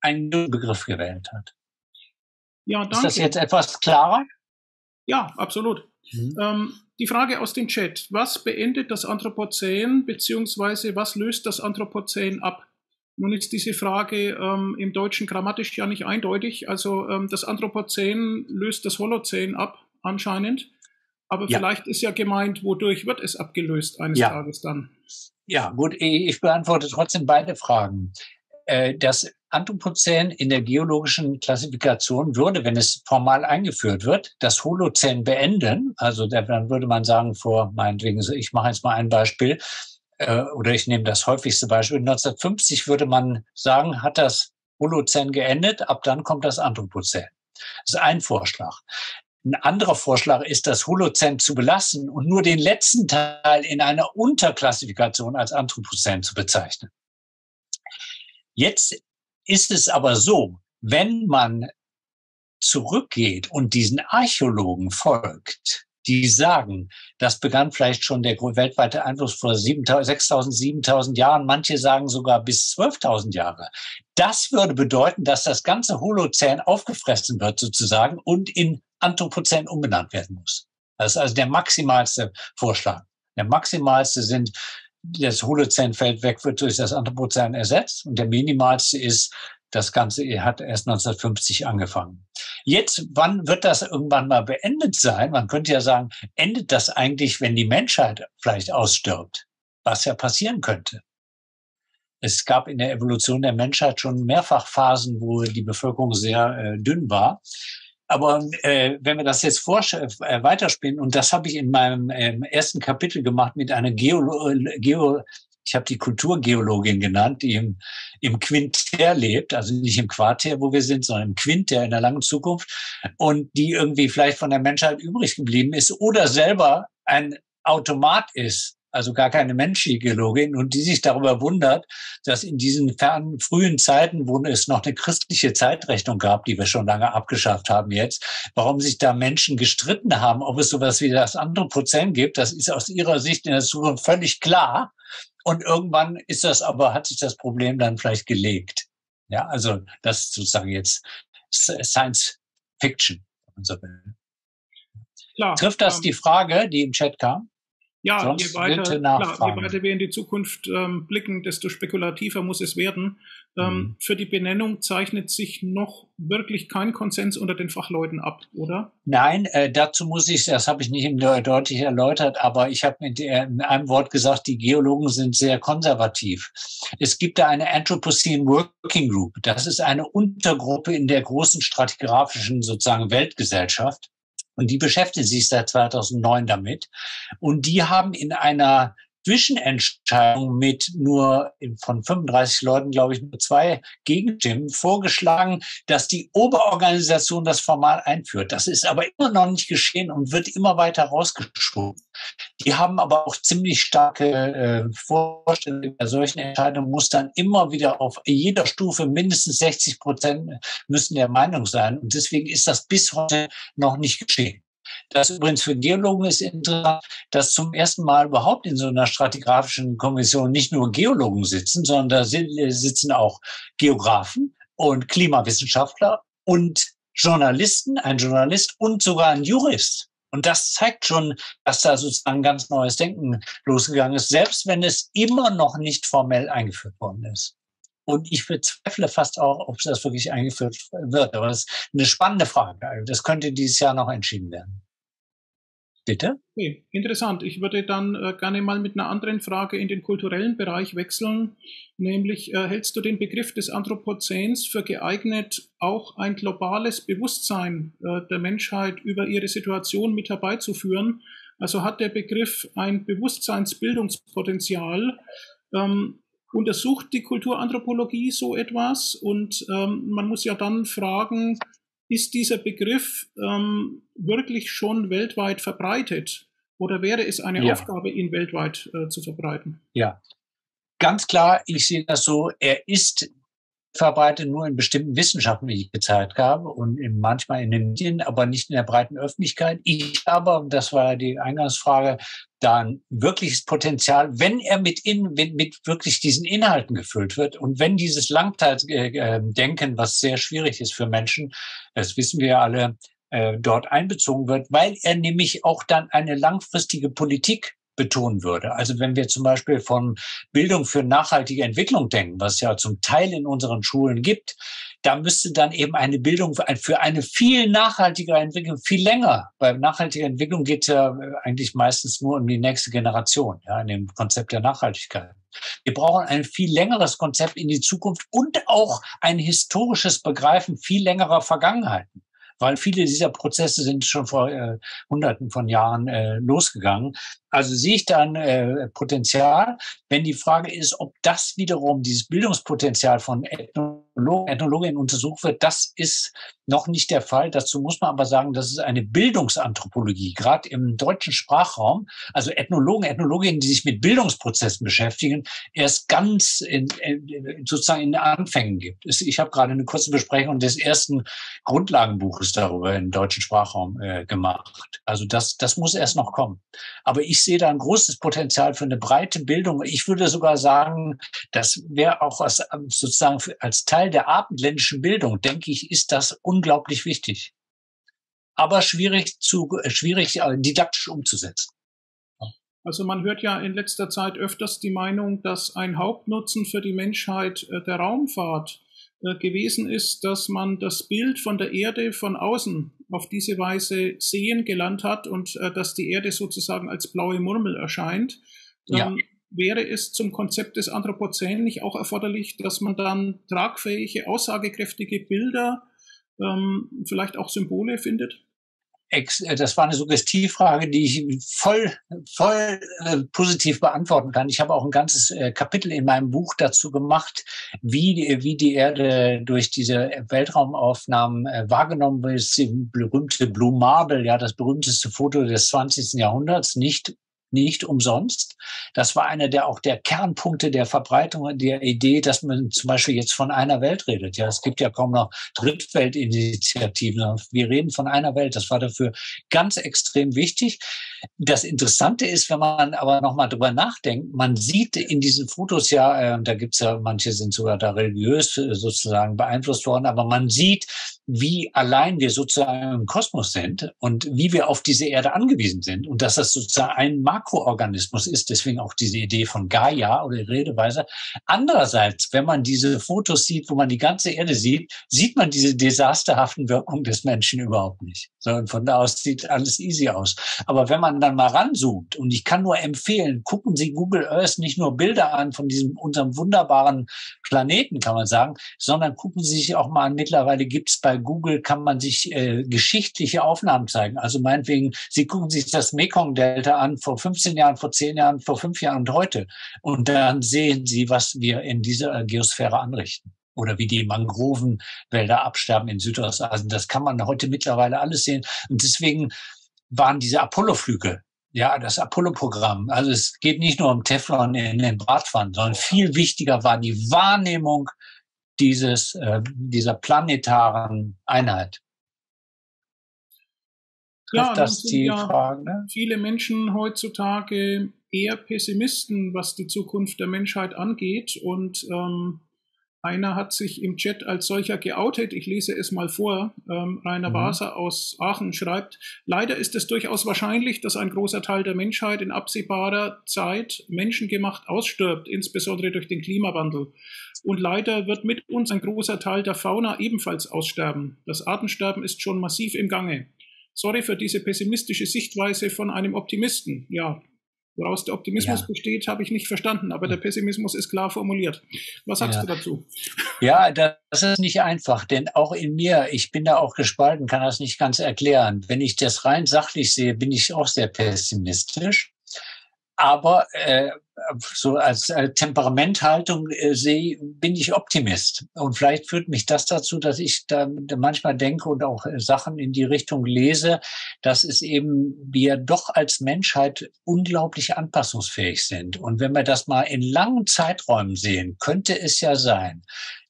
einen Begriff gewählt hat. Ja, danke. Ist das jetzt etwas klarer? Ja, absolut. Mhm. Ähm, die Frage aus dem Chat. Was beendet das Anthropozän beziehungsweise was löst das Anthropozän ab? Nun ist diese Frage ähm, im Deutschen grammatisch ja nicht eindeutig. Also ähm, das Anthropozän löst das Holozän ab, anscheinend. Aber ja. vielleicht ist ja gemeint, wodurch wird es abgelöst eines ja. Tages dann? Ja, gut, ich beantworte trotzdem beide Fragen. Äh, das Anthropozän in der geologischen Klassifikation würde, wenn es formal eingeführt wird, das Holozän beenden. Also dann würde man sagen, vor meinetwegen, ich mache jetzt mal ein Beispiel, äh, oder ich nehme das häufigste Beispiel. 1950 würde man sagen, hat das Holozän geendet, ab dann kommt das Anthropozän. Das ist ein Vorschlag. Ein anderer Vorschlag ist, das Holozän zu belassen und nur den letzten Teil in einer Unterklassifikation als Anthropozän zu bezeichnen. Jetzt ist es aber so, wenn man zurückgeht und diesen Archäologen folgt, die sagen, das begann vielleicht schon der weltweite Einfluss vor 6.000, 7.000 Jahren, manche sagen sogar bis 12.000 Jahre. Das würde bedeuten, dass das ganze Holozän aufgefressen wird sozusagen und in Anthropozän umbenannt werden muss. Das ist also der maximalste Vorschlag. Der maximalste sind, das Holozän fällt weg, wird durch das Anthropozän ersetzt. Und der minimalste ist, das Ganze hat erst 1950 angefangen. Jetzt, wann wird das irgendwann mal beendet sein? Man könnte ja sagen, endet das eigentlich, wenn die Menschheit vielleicht ausstirbt? Was ja passieren könnte. Es gab in der Evolution der Menschheit schon mehrfach Phasen, wo die Bevölkerung sehr äh, dünn war. Aber äh, wenn wir das jetzt äh, weiterspielen, und das habe ich in meinem äh, ersten Kapitel gemacht mit einer Geolo Geo ich habe die Kulturgeologin genannt, die im, im Quinter lebt, also nicht im Quartier, wo wir sind, sondern im Quinter in der langen Zukunft und die irgendwie vielleicht von der Menschheit übrig geblieben ist oder selber ein Automat ist, also gar keine menschliche Login, und die sich darüber wundert, dass in diesen fernen, frühen Zeiten, wo es noch eine christliche Zeitrechnung gab, die wir schon lange abgeschafft haben jetzt, warum sich da Menschen gestritten haben, ob es sowas wie das andere Prozent gibt, das ist aus ihrer Sicht in der Zukunft völlig klar. Und irgendwann ist das aber, hat sich das Problem dann vielleicht gelegt. Ja, also das ist sozusagen jetzt Science Fiction, wenn man so will. Klar, Trifft das ähm, die Frage, die im Chat kam? Ja, Sonst je weiter, klar, je weiter wir in die Zukunft ähm, blicken, desto spekulativer muss es werden. Ähm, mhm. Für die Benennung zeichnet sich noch wirklich kein Konsens unter den Fachleuten ab, oder? Nein, äh, dazu muss ich, das habe ich nicht deutlich erläutert, aber ich habe mit in einem Wort gesagt, die Geologen sind sehr konservativ. Es gibt da eine Anthropocene Working Group. Das ist eine Untergruppe in der großen stratigraphischen sozusagen Weltgesellschaft und die beschäftigen sich seit 2009 damit. Und die haben in einer Zwischenentscheidung mit nur von 35 Leuten, glaube ich, nur zwei Gegenstimmen vorgeschlagen, dass die Oberorganisation das formal einführt. Das ist aber immer noch nicht geschehen und wird immer weiter rausgeschoben. Die haben aber auch ziemlich starke äh, Vorstellungen. Bei solchen Entscheidungen muss dann immer wieder auf jeder Stufe mindestens 60 Prozent müssen der Meinung sein. Und deswegen ist das bis heute noch nicht geschehen. Das übrigens für Geologen ist interessant, dass zum ersten Mal überhaupt in so einer stratigraphischen Kommission nicht nur Geologen sitzen, sondern da sitzen auch Geografen und Klimawissenschaftler und Journalisten, ein Journalist und sogar ein Jurist. Und das zeigt schon, dass da sozusagen ganz neues Denken losgegangen ist, selbst wenn es immer noch nicht formell eingeführt worden ist. Und ich bezweifle fast auch, ob das wirklich eingeführt wird. Aber das ist eine spannende Frage. Das könnte dieses Jahr noch entschieden werden. Bitte? Okay, interessant. Ich würde dann äh, gerne mal mit einer anderen Frage in den kulturellen Bereich wechseln, nämlich äh, hältst du den Begriff des Anthropozäns für geeignet, auch ein globales Bewusstsein äh, der Menschheit über ihre Situation mit herbeizuführen? Also hat der Begriff ein Bewusstseinsbildungspotenzial? Ähm, untersucht die Kulturanthropologie so etwas? Und ähm, man muss ja dann fragen, ist dieser Begriff ähm, wirklich schon weltweit verbreitet? Oder wäre es eine ja. Aufgabe, ihn weltweit äh, zu verbreiten? Ja, ganz klar, ich sehe das so, er ist verbreitet nur in bestimmten Wissenschaften, wie ich gezeigt habe, und in, manchmal in den Medien, aber nicht in der breiten Öffentlichkeit. Ich aber, das war die Eingangsfrage, da ein wirkliches Potenzial, wenn er mit, in, mit, mit wirklich diesen Inhalten gefüllt wird und wenn dieses Langzeitdenken, was sehr schwierig ist für Menschen, das wissen wir ja alle, äh, dort einbezogen wird, weil er nämlich auch dann eine langfristige Politik betonen würde. Also wenn wir zum Beispiel von Bildung für nachhaltige Entwicklung denken, was ja zum Teil in unseren Schulen gibt, da müsste dann eben eine Bildung für eine viel nachhaltigere Entwicklung viel länger. Bei nachhaltiger Entwicklung geht ja eigentlich meistens nur um die nächste Generation, ja, in dem Konzept der Nachhaltigkeit. Wir brauchen ein viel längeres Konzept in die Zukunft und auch ein historisches Begreifen viel längerer Vergangenheiten weil viele dieser Prozesse sind schon vor äh, Hunderten von Jahren äh, losgegangen. Also sehe ich dann äh, Potenzial, wenn die Frage ist, ob das wiederum dieses Bildungspotenzial von Ethnologen, untersucht wird, das ist noch nicht der Fall. Dazu muss man aber sagen, das ist eine Bildungsanthropologie, gerade im deutschen Sprachraum. Also Ethnologen, Ethnologinnen, die sich mit Bildungsprozessen beschäftigen, erst ganz in, in, sozusagen in Anfängen gibt. Ich habe gerade eine kurze Besprechung des ersten Grundlagenbuches darüber im deutschen Sprachraum äh, gemacht. Also das, das muss erst noch kommen. Aber ich sehe da ein großes Potenzial für eine breite Bildung. Ich würde sogar sagen, das wäre auch als, sozusagen als Teil der abendländischen Bildung, denke ich, ist das unglaublich wichtig. aber schwierig zu schwierig didaktisch umzusetzen. Also man hört ja in letzter Zeit öfters die Meinung, dass ein Hauptnutzen für die Menschheit der Raumfahrt gewesen ist, dass man das Bild von der Erde von außen auf diese Weise sehen gelernt hat und dass die Erde sozusagen als blaue Murmel erscheint. Ja. Wäre es zum Konzept des Anthropozän nicht auch erforderlich, dass man dann tragfähige, aussagekräftige Bilder, ähm, vielleicht auch Symbole findet? Äh, das war eine Suggestivfrage, die ich voll, voll äh, positiv beantworten kann. Ich habe auch ein ganzes äh, Kapitel in meinem Buch dazu gemacht, wie, wie die Erde durch diese Weltraumaufnahmen äh, wahrgenommen wird. Das berühmte Blue Marble, ja, das berühmteste Foto des 20. Jahrhunderts, nicht nicht umsonst. Das war einer der auch der Kernpunkte der Verbreitung der Idee, dass man zum Beispiel jetzt von einer Welt redet. Ja, es gibt ja kaum noch Drittweltinitiativen. Wir reden von einer Welt. Das war dafür ganz extrem wichtig. Das Interessante ist, wenn man aber nochmal drüber nachdenkt, man sieht in diesen Fotos ja, äh, da gibt's ja, manche sind sogar da religiös äh, sozusagen beeinflusst worden, aber man sieht, wie allein wir sozusagen im Kosmos sind und wie wir auf diese Erde angewiesen sind und dass das sozusagen ein Makroorganismus ist, deswegen auch diese Idee von Gaia oder Redeweise. Andererseits, wenn man diese Fotos sieht, wo man die ganze Erde sieht, sieht man diese desasterhaften Wirkungen des Menschen überhaupt nicht. So, und von da aus sieht alles easy aus. Aber wenn man dann mal ranzoomt, und ich kann nur empfehlen, gucken Sie Google Earth nicht nur Bilder an von diesem, unserem wunderbaren Planeten, kann man sagen, sondern gucken Sie sich auch mal an, mittlerweile gibt es bei Google, kann man sich äh, geschichtliche Aufnahmen zeigen. Also meinetwegen, Sie gucken sich das Mekong-Delta an vor 15 Jahren, vor 10 Jahren, vor 5 Jahren und heute. Und dann sehen Sie, was wir in dieser Geosphäre anrichten oder wie die Mangrovenwälder absterben in Südostasien. Das kann man heute mittlerweile alles sehen. Und deswegen waren diese Apollo-Flüge ja, das Apollo-Programm. Also es geht nicht nur um Teflon in den Bratpfannen, sondern viel wichtiger war die Wahrnehmung dieses, äh, dieser planetaren Einheit. Ja, das die ja Frage? Ne? Viele Menschen heutzutage eher Pessimisten, was die Zukunft der Menschheit angeht und ähm, einer hat sich im Chat als solcher geoutet. Ich lese es mal vor. Ähm, Rainer mhm. Waser aus Aachen schreibt, leider ist es durchaus wahrscheinlich, dass ein großer Teil der Menschheit in absehbarer Zeit menschengemacht ausstirbt, insbesondere durch den Klimawandel. Und leider wird mit uns ein großer Teil der Fauna ebenfalls aussterben. Das Artensterben ist schon massiv im Gange. Sorry für diese pessimistische Sichtweise von einem Optimisten. Ja, Woraus der Optimismus ja. besteht, habe ich nicht verstanden, aber der Pessimismus ist klar formuliert. Was sagst ja. du dazu? Ja, das ist nicht einfach, denn auch in mir, ich bin da auch gespalten, kann das nicht ganz erklären. Wenn ich das rein sachlich sehe, bin ich auch sehr pessimistisch. Aber äh, so als äh, Temperamenthaltung äh, sehe, bin ich Optimist. Und vielleicht führt mich das dazu, dass ich da manchmal denke und auch äh, Sachen in die Richtung lese, dass es eben wir doch als Menschheit unglaublich anpassungsfähig sind. Und wenn wir das mal in langen Zeiträumen sehen, könnte es ja sein,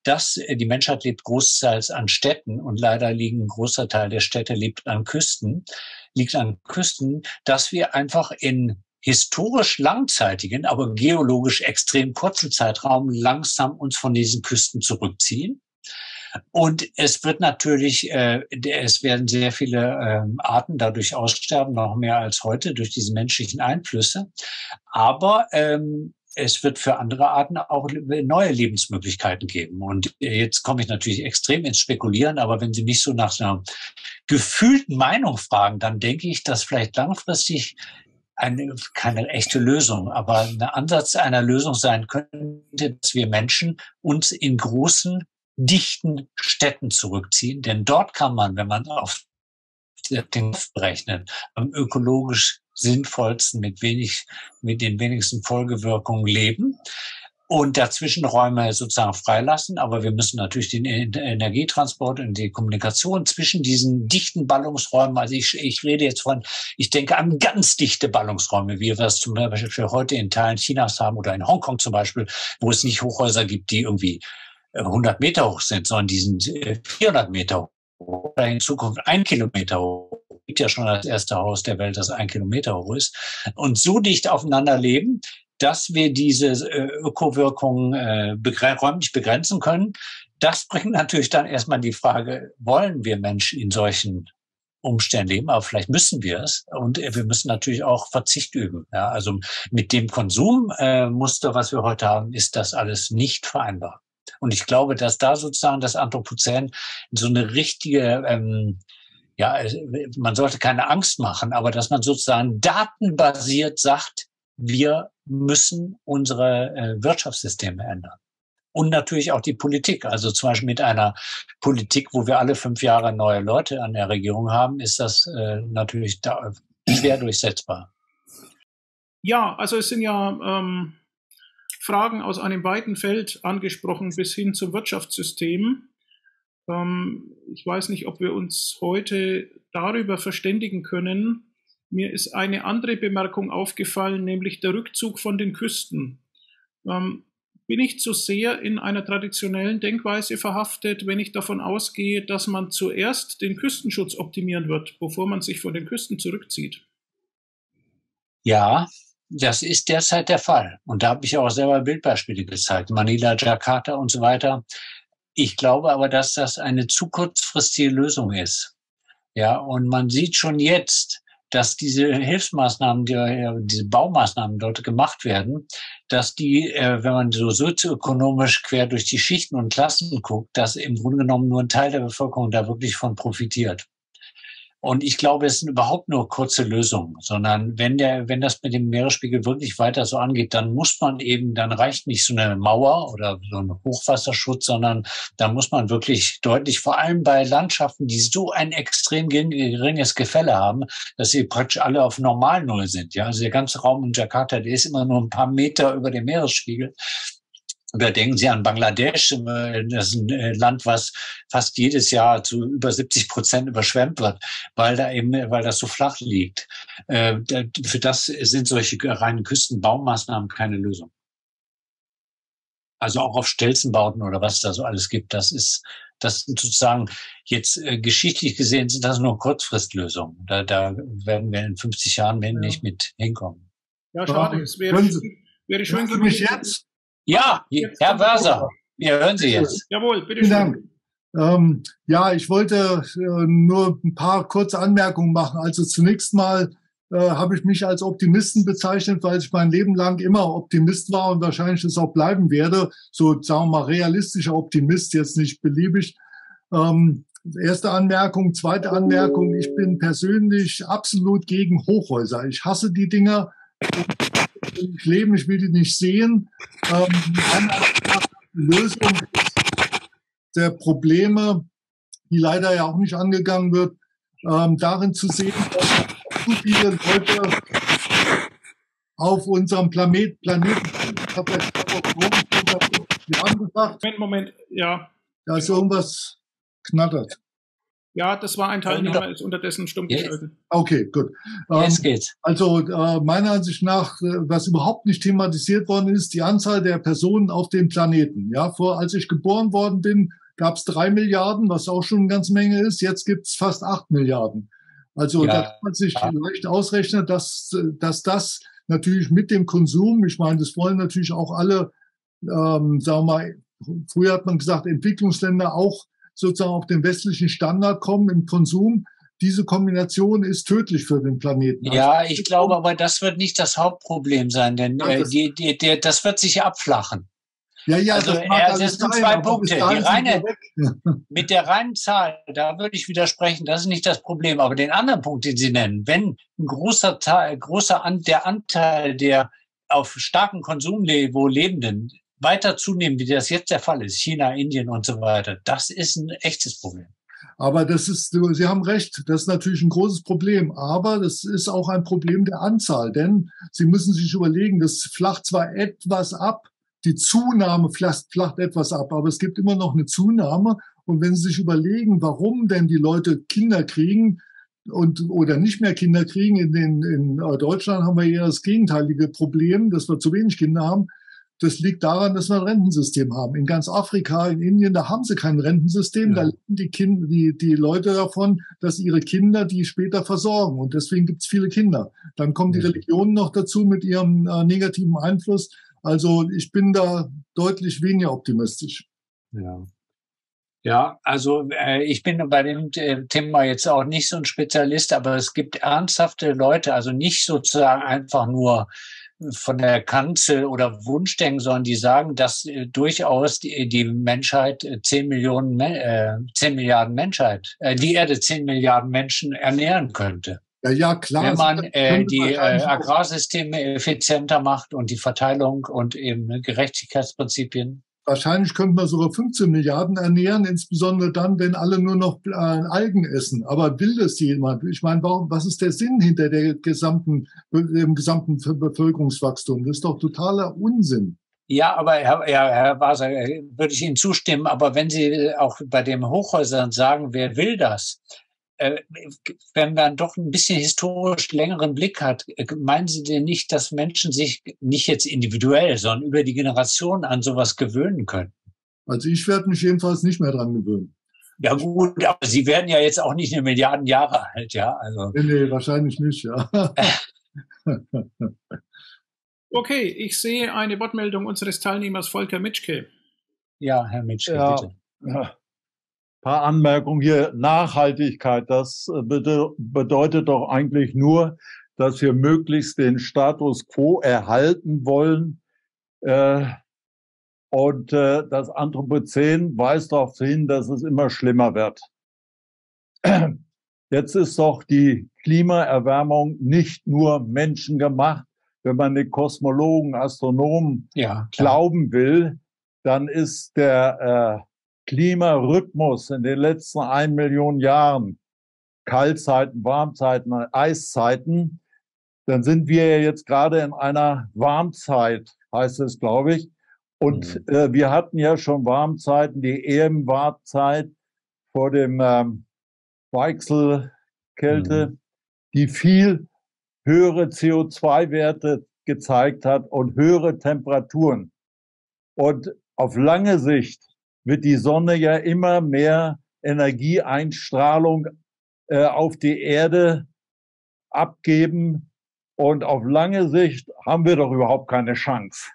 dass äh, die Menschheit lebt großteils an Städten und leider liegen ein großer Teil der Städte lebt an Küsten, liegt an Küsten, dass wir einfach in historisch langzeitigen, aber geologisch extrem kurzen Zeitraum langsam uns von diesen Küsten zurückziehen. Und es wird natürlich, äh, es werden sehr viele ähm, Arten dadurch aussterben, noch mehr als heute durch diese menschlichen Einflüsse. Aber ähm, es wird für andere Arten auch neue Lebensmöglichkeiten geben. Und jetzt komme ich natürlich extrem ins Spekulieren, aber wenn Sie mich so nach einer gefühlten Meinung fragen, dann denke ich, dass vielleicht langfristig eine, keine echte Lösung, aber ein Ansatz einer Lösung sein könnte, dass wir Menschen uns in großen, dichten Städten zurückziehen. Denn dort kann man, wenn man auf den berechnet, am ökologisch sinnvollsten mit wenig, mit den wenigsten Folgewirkungen leben und dazwischen Räume sozusagen freilassen. Aber wir müssen natürlich den Energietransport und die Kommunikation zwischen diesen dichten Ballungsräumen, also ich, ich rede jetzt von, ich denke an ganz dichte Ballungsräume, wie wir es zum Beispiel heute in Teilen Chinas haben oder in Hongkong zum Beispiel, wo es nicht Hochhäuser gibt, die irgendwie 100 äh, Meter hoch sind, sondern die sind 400 äh, Meter hoch oder in Zukunft ein Kilometer hoch. Ja schon das erste Haus der Welt, das ein Kilometer hoch ist. Und so dicht aufeinander leben, dass wir diese äh, Ökowirkung äh, begre räumlich begrenzen können. Das bringt natürlich dann erstmal die Frage, wollen wir Menschen in solchen Umständen leben, aber vielleicht müssen wir es. Und wir müssen natürlich auch Verzicht üben. Ja, also mit dem Konsummuster, äh, was wir heute haben, ist das alles nicht vereinbar. Und ich glaube, dass da sozusagen das Anthropozän so eine richtige, ähm, ja, man sollte keine Angst machen, aber dass man sozusagen datenbasiert sagt, wir müssen unsere äh, Wirtschaftssysteme ändern und natürlich auch die Politik. Also zum Beispiel mit einer Politik, wo wir alle fünf Jahre neue Leute an der Regierung haben, ist das äh, natürlich da schwer durchsetzbar. Ja, also es sind ja ähm, Fragen aus einem weiten Feld angesprochen bis hin zum Wirtschaftssystem. Ähm, ich weiß nicht, ob wir uns heute darüber verständigen können. Mir ist eine andere Bemerkung aufgefallen, nämlich der Rückzug von den Küsten. Ähm, bin ich zu sehr in einer traditionellen Denkweise verhaftet, wenn ich davon ausgehe, dass man zuerst den Küstenschutz optimieren wird, bevor man sich von den Küsten zurückzieht? Ja, das ist derzeit der Fall. Und da habe ich auch selber Bildbeispiele gezeigt. Manila, Jakarta und so weiter. Ich glaube aber, dass das eine zu kurzfristige Lösung ist. Ja, und man sieht schon jetzt, dass diese Hilfsmaßnahmen, die, diese Baumaßnahmen dort gemacht werden, dass die, äh, wenn man so sozioökonomisch quer durch die Schichten und Klassen guckt, dass im Grunde genommen nur ein Teil der Bevölkerung da wirklich von profitiert. Und ich glaube, es sind überhaupt nur kurze Lösungen, sondern wenn der, wenn das mit dem Meeresspiegel wirklich weiter so angeht, dann muss man eben, dann reicht nicht so eine Mauer oder so ein Hochwasserschutz, sondern da muss man wirklich deutlich, vor allem bei Landschaften, die so ein extrem geringes Gefälle haben, dass sie praktisch alle auf Normalnull sind. Ja, also der ganze Raum in Jakarta, der ist immer nur ein paar Meter über dem Meeresspiegel. Oder denken Sie an Bangladesch, das ist ein äh, Land, was fast jedes Jahr zu über 70 Prozent überschwemmt wird, weil da eben, weil das so flach liegt. Äh, für das sind solche reinen Küstenbaumaßnahmen keine Lösung. Also auch auf Stelzenbauten oder was es da so alles gibt, das ist, das sozusagen jetzt äh, geschichtlich gesehen sind das nur Kurzfristlösungen. Da, da werden wir in 50 Jahren nicht mit hinkommen. Ja, schade. Es wäre, wäre schön gewesen. mich jetzt? Ja, Herr Wörser, wir hören Sie jetzt. Jawohl, bitte Vielen Dank. Ähm, ja, ich wollte äh, nur ein paar kurze Anmerkungen machen. Also zunächst mal äh, habe ich mich als Optimisten bezeichnet, weil ich mein Leben lang immer Optimist war und wahrscheinlich es auch bleiben werde. So, sagen wir mal, realistischer Optimist, jetzt nicht beliebig. Ähm, erste Anmerkung. Zweite Anmerkung. Ich bin persönlich absolut gegen Hochhäuser. Ich hasse die Dinger ich leben, ich will die nicht sehen. Ähm, die Lösung der Probleme, die leider ja auch nicht angegangen wird, ähm, darin zu sehen, dass zu viele Leute auf unserem Planet, Planeten, ich habe ja Moment, Moment, ja. Da ist irgendwas knattert. Ja, das war ein Teilnehmer, ist unterdessen stumm geschaltet. Okay, gut. Jetzt ähm, geht's. Also äh, meiner Ansicht nach, äh, was überhaupt nicht thematisiert worden ist, die Anzahl der Personen auf dem Planeten. Ja, vor als ich geboren worden bin, gab es drei Milliarden, was auch schon eine ganze Menge ist. Jetzt gibt's fast acht Milliarden. Also ja, da kann man sich ja. leicht ausrechnen, dass, dass das natürlich mit dem Konsum, ich meine, das wollen natürlich auch alle, ähm, sagen wir mal, früher hat man gesagt, Entwicklungsländer auch sozusagen auf den westlichen Standard kommen im Konsum. Diese Kombination ist tödlich für den Planeten. Ja, also, ich glaube aber, das wird nicht das Hauptproblem sein, denn ja, äh, die, die, die, das wird sich abflachen. Ja, ja, also, das, er, das sind zwei Punkte. Die reine, mit der reinen Zahl, da würde ich widersprechen, das ist nicht das Problem. Aber den anderen Punkt, den Sie nennen, wenn ein großer Teil, großer An, der Anteil der auf starkem Konsumniveau Lebenden weiter zunehmen, wie das jetzt der Fall ist, China, Indien und so weiter, das ist ein echtes Problem. Aber das ist, Sie haben recht, das ist natürlich ein großes Problem. Aber das ist auch ein Problem der Anzahl, denn Sie müssen sich überlegen, das flacht zwar etwas ab, die Zunahme flacht, flacht etwas ab, aber es gibt immer noch eine Zunahme. Und wenn Sie sich überlegen, warum denn die Leute Kinder kriegen, und oder nicht mehr Kinder kriegen. In, den, in Deutschland haben wir eher das gegenteilige Problem, dass wir zu wenig Kinder haben. Das liegt daran, dass wir ein Rentensystem haben. In ganz Afrika, in Indien, da haben sie kein Rentensystem. Ja. Da leben die, kind, die, die Leute davon, dass ihre Kinder die später versorgen. Und deswegen gibt es viele Kinder. Dann kommen die Religionen noch dazu mit ihrem äh, negativen Einfluss. Also ich bin da deutlich weniger optimistisch. Ja. Ja, also äh, ich bin bei dem äh, Thema jetzt auch nicht so ein Spezialist, aber es gibt ernsthafte Leute, also nicht sozusagen einfach nur von der Kanzel oder Wunschdenken, sondern die sagen, dass äh, durchaus die, die Menschheit äh, 10 Millionen, äh, 10 Milliarden Menschheit, äh, die Erde 10 Milliarden Menschen ernähren könnte. Ja, ja, klar. Wenn man äh, die äh, Agrarsysteme effizienter macht und die Verteilung und eben Gerechtigkeitsprinzipien. Wahrscheinlich könnte man sogar 15 Milliarden ernähren, insbesondere dann, wenn alle nur noch äh, Algen essen. Aber will das jemand? Ich meine, warum, was ist der Sinn hinter der gesamten, dem gesamten Bevölkerungswachstum? Das ist doch totaler Unsinn. Ja, aber Herr, Herr, Herr Waser, würde ich Ihnen zustimmen. Aber wenn Sie auch bei den Hochhäusern sagen, wer will das? Äh, wenn man doch ein bisschen historisch längeren Blick hat, äh, meinen Sie denn nicht, dass Menschen sich nicht jetzt individuell, sondern über die Generation an sowas gewöhnen können? Also ich werde mich jedenfalls nicht mehr dran gewöhnen. Ja gut, aber Sie werden ja jetzt auch nicht eine Milliarden Jahre alt, ja. Also. Nee, nee wahrscheinlich nicht, ja. okay, ich sehe eine Wortmeldung unseres Teilnehmers Volker Mitschke. Ja, Herr Mitschke, ja, bitte. Ja paar Anmerkungen hier. Nachhaltigkeit, das äh, bedeutet doch eigentlich nur, dass wir möglichst den Status quo erhalten wollen. Äh, und äh, das Anthropozän weist darauf hin, dass es immer schlimmer wird. Jetzt ist doch die Klimaerwärmung nicht nur menschengemacht. Wenn man den Kosmologen, Astronomen ja, glauben will, dann ist der Klimarhythmus in den letzten ein Million Jahren, Kaltzeiten, Warmzeiten, Eiszeiten, dann sind wir ja jetzt gerade in einer Warmzeit, heißt es, glaube ich. Und mhm. äh, wir hatten ja schon Warmzeiten, die Erdenwartzeit vor dem ähm, Weichselkälte, mhm. die viel höhere CO2-Werte gezeigt hat und höhere Temperaturen. Und auf lange Sicht wird die Sonne ja immer mehr Energieeinstrahlung äh, auf die Erde abgeben. Und auf lange Sicht haben wir doch überhaupt keine Chance.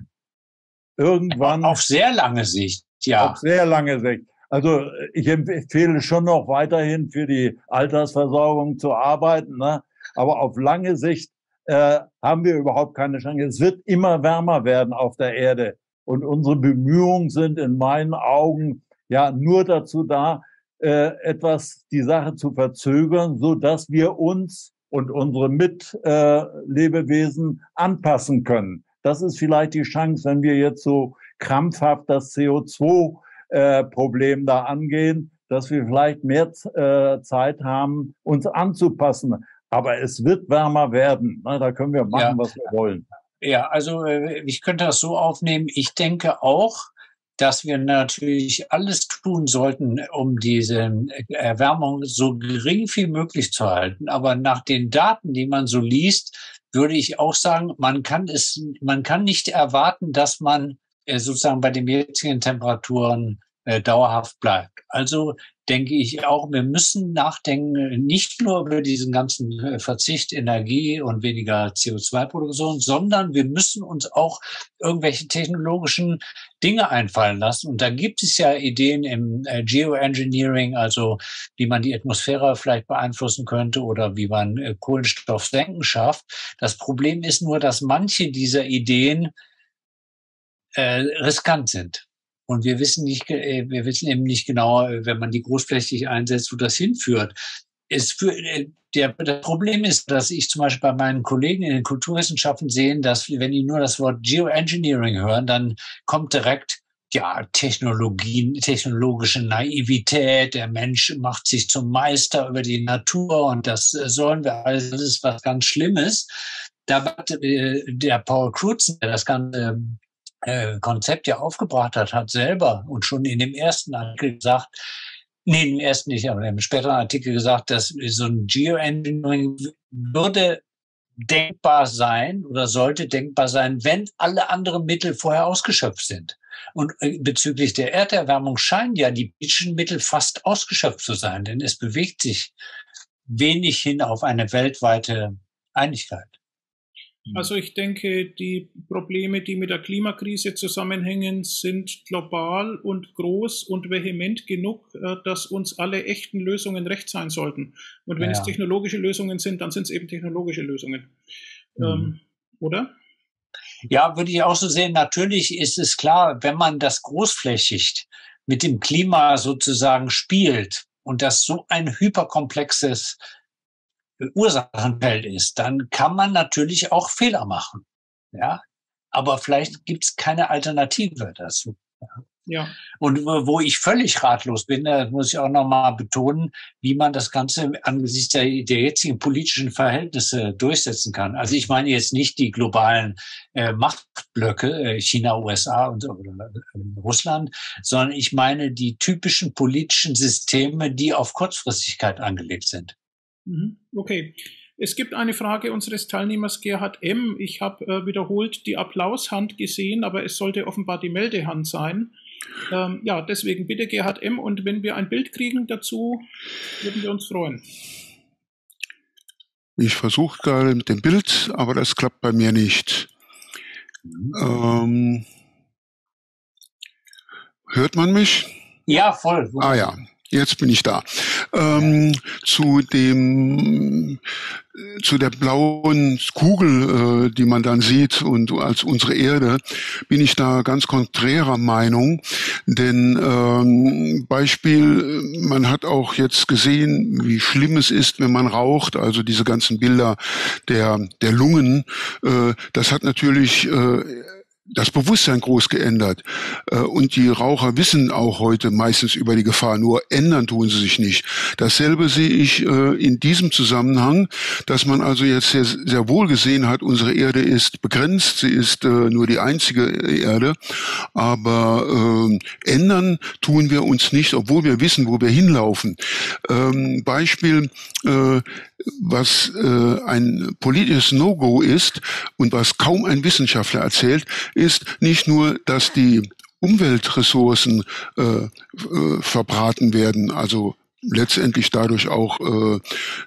Irgendwann. Auf sehr lange Sicht, ja. Auf sehr lange Sicht. Also ich empfehle schon noch weiterhin für die Altersversorgung zu arbeiten, ne? aber auf lange Sicht äh, haben wir überhaupt keine Chance. Es wird immer wärmer werden auf der Erde. Und unsere Bemühungen sind in meinen Augen ja nur dazu da, äh, etwas die Sache zu verzögern, so dass wir uns und unsere Mitlebewesen äh, anpassen können. Das ist vielleicht die Chance, wenn wir jetzt so krampfhaft das CO2-Problem äh, da angehen, dass wir vielleicht mehr äh, Zeit haben, uns anzupassen. Aber es wird wärmer werden. Na, da können wir machen, ja. was wir wollen. Ja, also äh, ich könnte das so aufnehmen. Ich denke auch, dass wir natürlich alles tun sollten, um diese Erwärmung so gering wie möglich zu halten. Aber nach den Daten, die man so liest, würde ich auch sagen, man kann es, man kann nicht erwarten, dass man äh, sozusagen bei den jetzigen Temperaturen äh, dauerhaft bleibt. Also denke ich auch, wir müssen nachdenken, nicht nur über diesen ganzen äh, Verzicht Energie und weniger CO2-Produktion, sondern wir müssen uns auch irgendwelche technologischen Dinge einfallen lassen. Und da gibt es ja Ideen im äh, Geoengineering, also wie man die Atmosphäre vielleicht beeinflussen könnte oder wie man äh, Kohlenstoffsenken schafft. Das Problem ist nur, dass manche dieser Ideen äh, riskant sind. Und wir wissen nicht, äh, wir wissen eben nicht genau, wenn man die großflächig einsetzt, wo das hinführt. Es für, äh, der, das Problem ist, dass ich zum Beispiel bei meinen Kollegen in den Kulturwissenschaften sehe, dass wenn die nur das Wort Geoengineering hören, dann kommt direkt ja, Technologien, technologische Naivität, der Mensch macht sich zum Meister über die Natur und das sollen wir alles, das ist was ganz Schlimmes. Da war der Paul Crutzen, der das Ganze äh, Konzept ja aufgebracht hat, hat selber und schon in dem ersten Artikel gesagt, nee, im ersten nicht, aber im späteren Artikel gesagt, dass so ein Geoengineering würde denkbar sein oder sollte denkbar sein, wenn alle anderen Mittel vorher ausgeschöpft sind. Und äh, bezüglich der Erderwärmung scheinen ja die politischen Mittel fast ausgeschöpft zu sein, denn es bewegt sich wenig hin auf eine weltweite Einigkeit. Mhm. Also ich denke, die Probleme, die mit der Klimakrise zusammenhängen, sind global und groß und vehement genug, äh, dass uns alle echten Lösungen recht sein sollten. Und wenn ja. es technologische Lösungen sind, dann sind es eben technologische Lösungen. Mhm. Ähm, oder? Ja, würde ich auch so sehen. Natürlich ist es klar, wenn man das großflächig mit dem Klima sozusagen spielt und das so ein hyperkomplexes Ursachenfeld ist, dann kann man natürlich auch Fehler machen. Ja, aber vielleicht gibt es keine Alternative dazu. Ja. Und wo ich völlig ratlos bin, da muss ich auch nochmal betonen, wie man das Ganze angesichts der, der, jetzigen politischen Verhältnisse durchsetzen kann. Also ich meine jetzt nicht die globalen äh, Machtblöcke, äh, China, USA und äh, Russland, sondern ich meine die typischen politischen Systeme, die auf Kurzfristigkeit angelegt sind. Mhm. Okay. Es gibt eine Frage unseres Teilnehmers Gerhard M. Ich habe äh, wiederholt die Applaushand gesehen, aber es sollte offenbar die Meldehand sein. Ähm, ja, deswegen bitte Gerhard M. Und wenn wir ein Bild kriegen dazu, würden wir uns freuen. Ich versuche gerade mit dem Bild, aber das klappt bei mir nicht. Ähm, hört man mich? Ja, voll. Ah ja, Jetzt bin ich da. Ähm, zu dem, zu der blauen Kugel, äh, die man dann sieht und als unsere Erde, bin ich da ganz konträrer Meinung. Denn ähm, Beispiel, man hat auch jetzt gesehen, wie schlimm es ist, wenn man raucht. Also diese ganzen Bilder der der Lungen. Äh, das hat natürlich äh, das Bewusstsein groß geändert. Äh, und die Raucher wissen auch heute meistens über die Gefahr, nur ändern tun sie sich nicht. Dasselbe sehe ich äh, in diesem Zusammenhang, dass man also jetzt sehr, sehr wohl gesehen hat, unsere Erde ist begrenzt, sie ist äh, nur die einzige Erde, aber ändern tun wir uns nicht, obwohl wir wissen, wo wir hinlaufen. Ähm, Beispiel, was ein politisches No-Go ist und was kaum ein Wissenschaftler erzählt, ist nicht nur, dass die Umweltressourcen äh, äh, verbraten werden, also letztendlich dadurch auch äh,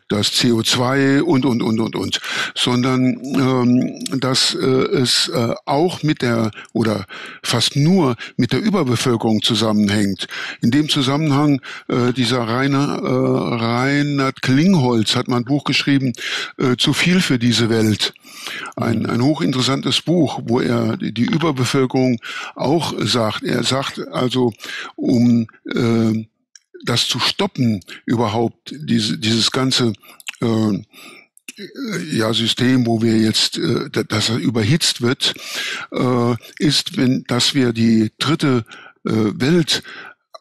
das CO2 und und und und und, sondern ähm, dass äh, es äh, auch mit der oder fast nur mit der Überbevölkerung zusammenhängt. In dem Zusammenhang äh, dieser Rainer äh, Reinhard Klingholz hat mal ein Buch geschrieben, äh, zu viel für diese Welt. Ein, ein hochinteressantes Buch, wo er die Überbevölkerung auch sagt. Er sagt also, um äh, das zu stoppen, überhaupt diese, dieses ganze äh, ja, System, wo wir jetzt, äh, dass er überhitzt wird, äh, ist, wenn, dass wir die dritte äh, Welt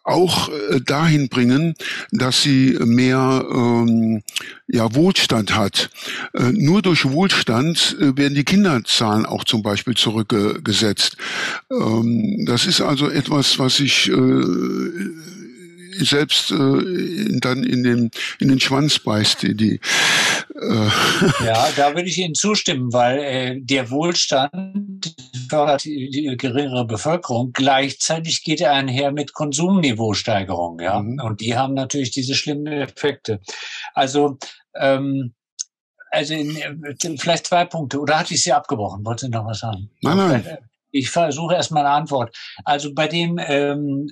auch äh, dahin bringen, dass sie mehr ähm, ja, Wohlstand hat. Äh, nur durch Wohlstand äh, werden die Kinderzahlen auch zum Beispiel zurückgesetzt. Ähm, das ist also etwas, was ich äh, selbst äh, dann in den, in den Schwanz beißt. Die, die, äh ja, da würde ich Ihnen zustimmen, weil äh, der Wohlstand fördert die, geringere Bevölkerung. Gleichzeitig geht er einher mit Konsumniveausteigerung. Ja? Mhm. Und die haben natürlich diese schlimmen Effekte. Also ähm, also in, äh, vielleicht zwei Punkte. Oder hatte ich Sie abgebrochen? Wollte Sie noch was sagen? Nein, nein. Ich versuche erstmal eine Antwort. Also bei dem ähm,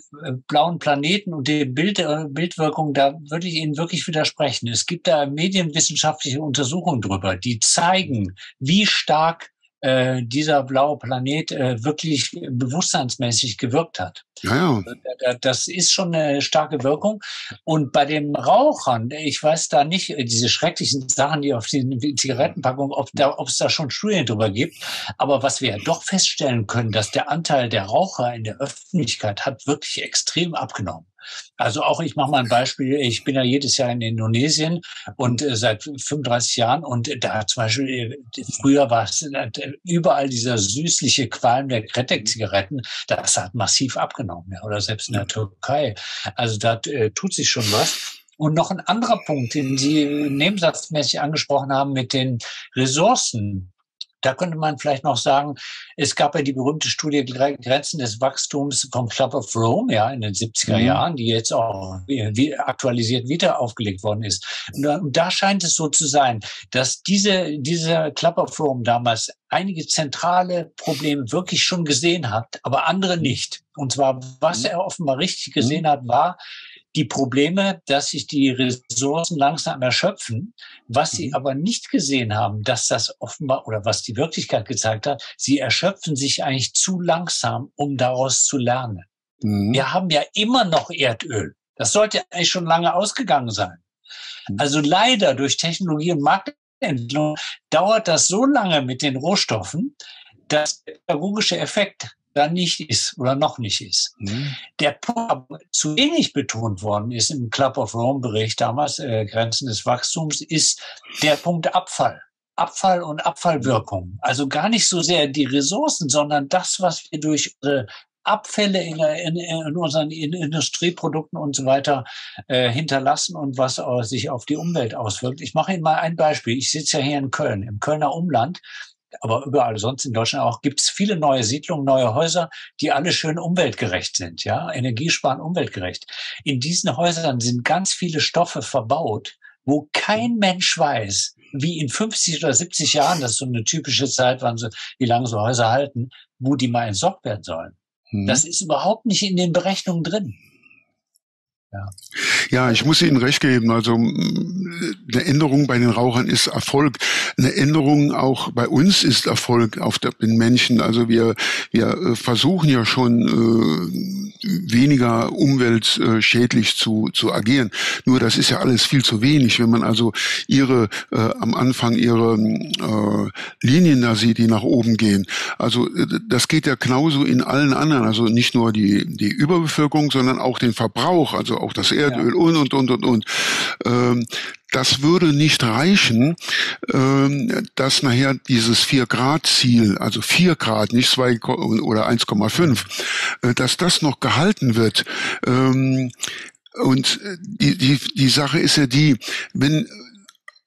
blauen Planeten und der Bild, äh, Bildwirkung, da würde ich Ihnen wirklich widersprechen. Es gibt da medienwissenschaftliche Untersuchungen drüber, die zeigen, wie stark äh, dieser blaue Planet äh, wirklich bewusstseinsmäßig gewirkt hat. Ja, ja. Das ist schon eine starke Wirkung. Und bei den Rauchern, ich weiß da nicht, äh, diese schrecklichen Sachen, die auf den Zigarettenpackungen, ob, da, ob es da schon Studien drüber gibt. Aber was wir ja doch feststellen können, dass der Anteil der Raucher in der Öffentlichkeit hat wirklich extrem abgenommen. Also auch, ich mache mal ein Beispiel, ich bin ja jedes Jahr in Indonesien und äh, seit 35 Jahren und da zum Beispiel, äh, früher war es äh, überall dieser süßliche Qualm der Kretek-Zigaretten, das hat massiv abgenommen, ja, oder selbst in der Türkei. Also da äh, tut sich schon was. Und noch ein anderer Punkt, den Sie nebensatzmäßig angesprochen haben mit den Ressourcen Da könnte man vielleicht noch sagen, es gab ja die berühmte Studie Grenzen des Wachstums vom Club of Rome, ja, in den 70er mhm. Jahren, die jetzt auch wie aktualisiert wieder aufgelegt worden ist. Und da scheint es so zu sein, dass diese, dieser Club of Rome damals einige zentrale Probleme wirklich schon gesehen hat, aber andere nicht. Und zwar, was mhm. er offenbar richtig gesehen mhm. hat, war, die Probleme, dass sich die Ressourcen langsam erschöpfen. Was sie mhm. aber nicht gesehen haben, dass das offenbar oder was die Wirklichkeit gezeigt hat, sie erschöpfen sich eigentlich zu langsam, um daraus zu lernen. Mhm. Wir haben ja immer noch Erdöl. Das sollte eigentlich schon lange ausgegangen sein. Mhm. Also leider durch Technologie und Marktentwicklung dauert das so lange mit den Rohstoffen, dass der pädagogische Effekt da nicht ist oder noch nicht ist. Mhm. Der Punkt, zu wenig betont worden ist im Club of Rome Bericht damals, äh, Grenzen des Wachstums, ist der Punkt Abfall. Abfall und Abfallwirkung. Also gar nicht so sehr die Ressourcen, sondern das, was wir durch unsere Abfälle in, in, in unseren in Industrieprodukten und so weiter äh, hinterlassen und was sich auf die Umwelt auswirkt. Ich mache Ihnen mal ein Beispiel. Ich sitze ja hier in Köln, im Kölner Umland aber überall sonst in Deutschland auch, gibt es viele neue Siedlungen, neue Häuser, die alle schön umweltgerecht sind, ja, energiesparen, umweltgerecht. In diesen Häusern sind ganz viele Stoffe verbaut, wo kein Mensch weiß, wie in 50 oder 70 Jahren, das ist so eine typische Zeit, wann so, wie lange so Häuser halten, wo die mal entsorgt werden sollen. Mhm. Das ist überhaupt nicht in den Berechnungen drin. Ja. ja, ich muss Ihnen recht geben. Also eine Änderung bei den Rauchern ist Erfolg. Eine Änderung auch bei uns ist Erfolg auf den Menschen. Also wir, wir äh, versuchen ja schon äh, weniger umweltschädlich zu, zu agieren. Nur das ist ja alles viel zu wenig. Wenn man also ihre äh, am Anfang ihre äh, Linien da sieht, die nach oben gehen. Also äh, das geht ja genauso in allen anderen. Also nicht nur die, die Überbevölkerung, sondern auch den Verbrauch. Also auch das Erdöl und, und, und, und, und. Ähm, das würde nicht reichen, ähm, dass nachher dieses 4-Grad-Ziel, also 4 Grad, nicht 2 oder 1,5, äh, dass das noch gehalten wird. Ähm, und die, die, die Sache ist ja die, wenn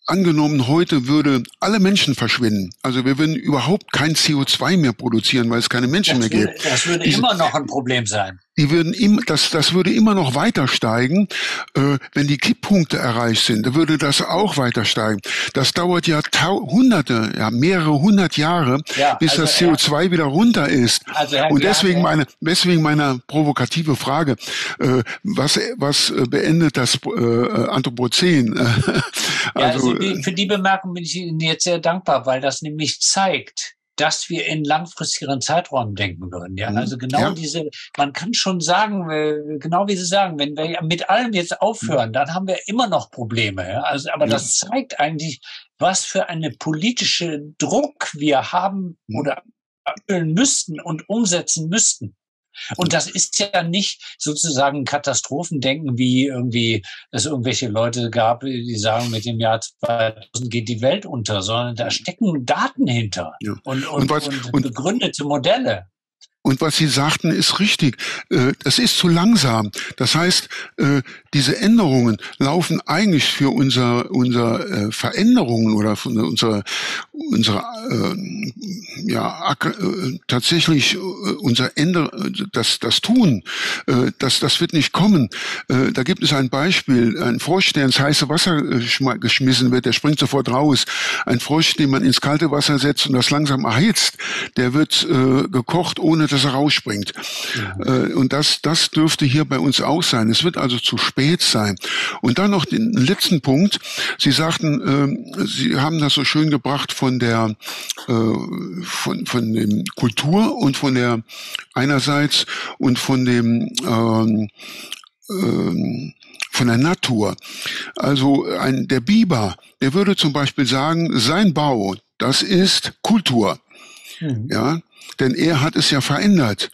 angenommen, heute würde alle Menschen verschwinden. Also wir würden überhaupt kein CO2 mehr produzieren, weil es keine Menschen das mehr würde, gibt. Das würde Diese, immer noch ein Problem sein die würden im, das, das würde immer noch weiter steigen, äh, wenn die Kipppunkte erreicht sind. Da würde das auch weiter steigen. Das dauert ja hunderte, ja mehrere hundert Jahre, ja, bis also das CO2 Herr, wieder runter ist. Also Herr Und deswegen meine, deswegen meine provokative Frage: äh, Was, was beendet das äh, Anthropozän? also, ja, also die, für die Bemerkung bin ich Ihnen jetzt sehr dankbar, weil das nämlich zeigt, dass wir in langfristigeren Zeiträumen denken würden. Ja, mhm. also genau ja. diese, man kann schon sagen, äh, genau wie Sie sagen, wenn wir mit allem jetzt aufhören, mhm. dann haben wir immer noch Probleme. Ja? Also, aber ja. das zeigt eigentlich, was für eine politische Druck wir haben mhm. oder müssten und umsetzen müssten. Und das ist ja nicht sozusagen Katastrophendenken, wie irgendwie es irgendwelche Leute gab, die sagen, mit dem Jahr 2000 geht die Welt unter, sondern da stecken Daten hinter ja. und, und, und, und begründete Modelle. Und was Sie sagten, ist richtig. Äh, das ist zu langsam. Das heißt, äh, diese Änderungen laufen eigentlich für unser, unser äh, Veränderungen oder für unser, unsere, ja, tatsächlich unser Änder, das, das Tun, das, das wird nicht kommen. Da gibt es ein Beispiel, ein Frosch, der ins heiße Wasser geschmissen wird, der springt sofort raus. Ein Frosch, den man ins kalte Wasser setzt und das langsam erhitzt, der wird gekocht, ohne dass er rausspringt. Mhm. Und das, das dürfte hier bei uns auch sein. Es wird also zu spät sein. Und dann noch den letzten Punkt. Sie sagten, äh, Sie haben das so schön gebracht von der, äh, von, von dem Kultur und von der einerseits und von dem, ähm, ähm, von der Natur. Also ein, der Biber, der würde zum Beispiel sagen, sein Bau, das ist Kultur. Mhm. Ja, denn er hat es ja verändert.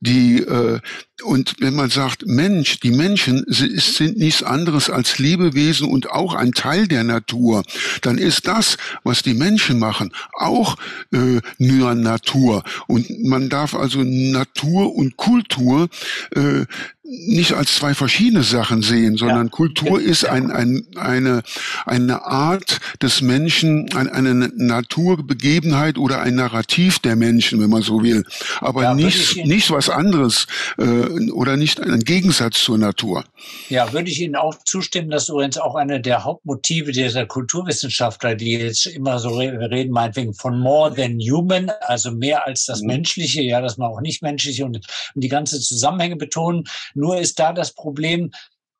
Die, äh, und wenn man sagt, Mensch, die Menschen sind nichts anderes als Lebewesen und auch ein Teil der Natur, dann ist das, was die Menschen machen, auch äh, nur Natur. Und man darf also Natur und Kultur äh, nicht als zwei verschiedene Sachen sehen, sondern ja. Kultur ist ein, ein, eine, eine Art des Menschen, eine Naturbegebenheit oder ein Narrativ der Menschen, wenn man so will. Aber ja, nichts, nichts was anderes äh, oder nicht ein Gegensatz zur Natur. Ja, würde ich Ihnen auch zustimmen, dass übrigens auch eine der Hauptmotive dieser Kulturwissenschaftler, die jetzt immer so reden, meinetwegen von more than human, also mehr als das mhm. Menschliche, ja, dass man auch nicht menschliche und, und die ganze Zusammenhänge betonen, nur ist da das Problem,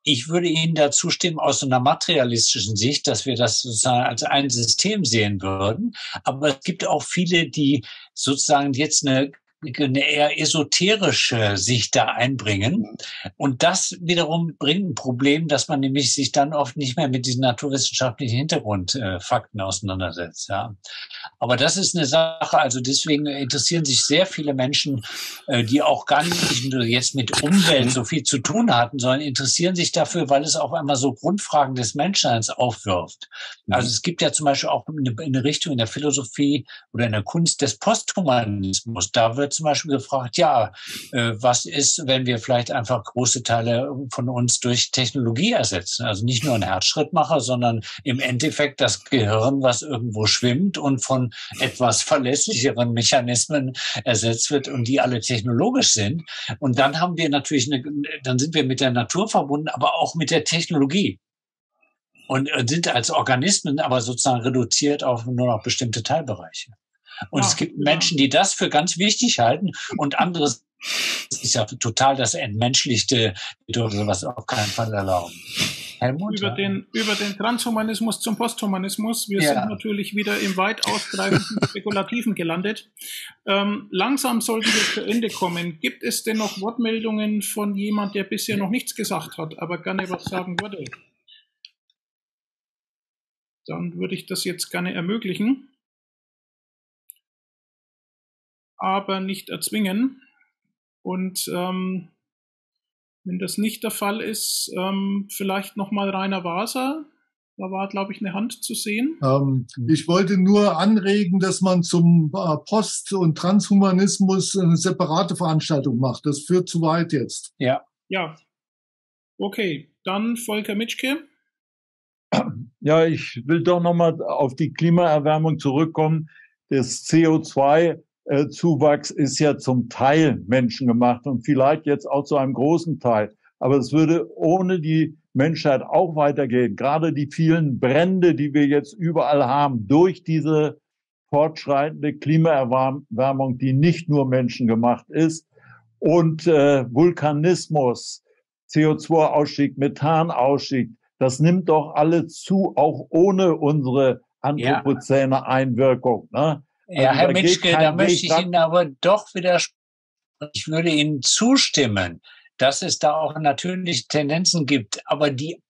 ich würde Ihnen da zustimmen aus einer materialistischen Sicht, dass wir das sozusagen als ein System sehen würden. Aber es gibt auch viele, die sozusagen jetzt eine eine eher esoterische Sicht da einbringen. Und das wiederum bringt ein Problem, dass man nämlich sich dann oft nicht mehr mit diesen naturwissenschaftlichen Hintergrundfakten auseinandersetzt. Ja. Aber das ist eine Sache, also deswegen interessieren sich sehr viele Menschen, äh, die auch gar nicht nur jetzt mit Umwelt so viel zu tun hatten, sondern interessieren sich dafür, weil es auch einmal so Grundfragen des Menschseins aufwirft. Mhm. Also es gibt ja zum Beispiel auch eine, eine Richtung in der Philosophie oder in der Kunst des Posthumanismus. Da wird zum Beispiel gefragt, ja, äh, was ist, wenn wir vielleicht einfach große Teile von uns durch Technologie ersetzen? Also nicht nur einen Herzschrittmacher, sondern im Endeffekt das Gehirn, was irgendwo schwimmt und von etwas verlässlicheren Mechanismen ersetzt wird und die alle technologisch sind. Und dann haben wir natürlich eine, dann sind wir mit der Natur verbunden, aber auch mit der Technologie und äh, sind als Organismen aber sozusagen reduziert auf nur noch bestimmte Teilbereiche. Und ja, es gibt Menschen, die das für ganz wichtig halten und andere das ist ja total das Entmenschlichte, die dürfen sowas auf keinen Fall erlauben. Helmut, über, ja. den, über den Transhumanismus zum Posthumanismus. Wir ja. sind natürlich wieder im weit ausgreifenden Spekulativen gelandet. Ähm, langsam sollten wir zu Ende kommen. Gibt es denn noch Wortmeldungen von jemand, der bisher noch nichts gesagt hat, aber gerne was sagen würde? Dann würde ich das jetzt gerne ermöglichen aber nicht erzwingen. Und ähm, wenn das nicht der Fall ist, ähm, vielleicht nochmal Rainer Waser. Da war, glaube ich, eine Hand zu sehen. Ähm, ich wollte nur anregen, dass man zum äh, Post- und Transhumanismus eine separate Veranstaltung macht. Das führt zu weit jetzt. Ja. Ja. Okay, dann Volker Mitschke. Ja, ich will doch nochmal auf die Klimaerwärmung zurückkommen. Das CO2 äh, Zuwachs ist ja zum Teil menschengemacht und vielleicht jetzt auch zu einem großen Teil. Aber es würde ohne die Menschheit auch weitergehen. Gerade die vielen Brände, die wir jetzt überall haben, durch diese fortschreitende Klimaerwärmung, die nicht nur menschengemacht ist, und äh, Vulkanismus, CO2-Ausstieg, Methanausstieg, das nimmt doch alle zu, auch ohne unsere anthropozäne Einwirkung. Ne? Ja, also Herr Mitschke, da möchte ich Ihnen aber doch widersprechen. Ich würde Ihnen zustimmen, dass es da auch natürlich Tendenzen gibt, aber die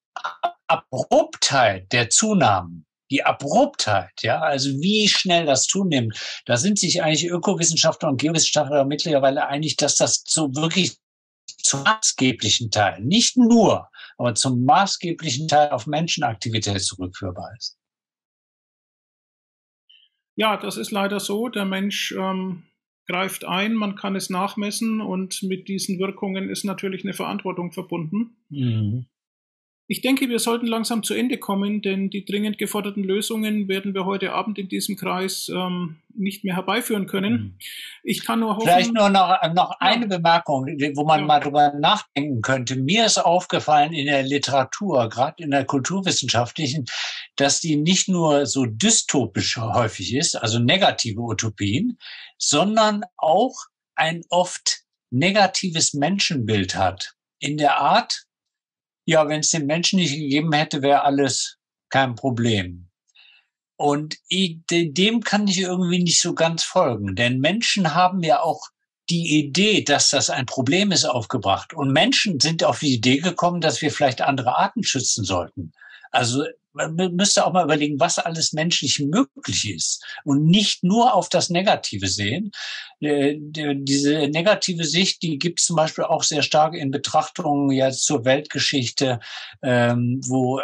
Abruptheit der Zunahmen, die Abruptheit, ja, also wie schnell das zunimmt, da sind sich eigentlich Ökowissenschaftler und Geowissenschaftler mittlerweile einig, dass das so wirklich zum maßgeblichen Teil, nicht nur, aber zum maßgeblichen Teil auf Menschenaktivität zurückführbar ist. Ja, das ist leider so. Der Mensch ähm, greift ein, man kann es nachmessen und mit diesen Wirkungen ist natürlich eine Verantwortung verbunden. Mhm. Ich denke, wir sollten langsam zu Ende kommen, denn die dringend geforderten Lösungen werden wir heute Abend in diesem Kreis ähm, nicht mehr herbeiführen können. Mhm. Ich kann nur hoffen. Vielleicht nur noch, noch eine. Bemerkung, wo man ja. mal drüber nachdenken könnte. Mir ist aufgefallen in der Literatur, gerade in der kulturwissenschaftlichen, dass die nicht nur so dystopisch häufig ist, also negative Utopien, sondern auch ein oft negatives Menschenbild hat. In der Art, ja, wenn es den Menschen nicht gegeben hätte, wäre alles kein Problem. Und dem kann ich irgendwie nicht so ganz folgen, denn Menschen haben ja auch die Idee, dass das ein Problem ist, aufgebracht. Und Menschen sind auf die Idee gekommen, dass wir vielleicht andere Arten schützen sollten. Also man müsste auch mal überlegen, was alles menschlich möglich ist und nicht nur auf das Negative sehen. Äh, diese negative Sicht, die gibt es zum Beispiel auch sehr stark in Betrachtungen jetzt zur Weltgeschichte, ähm, wo,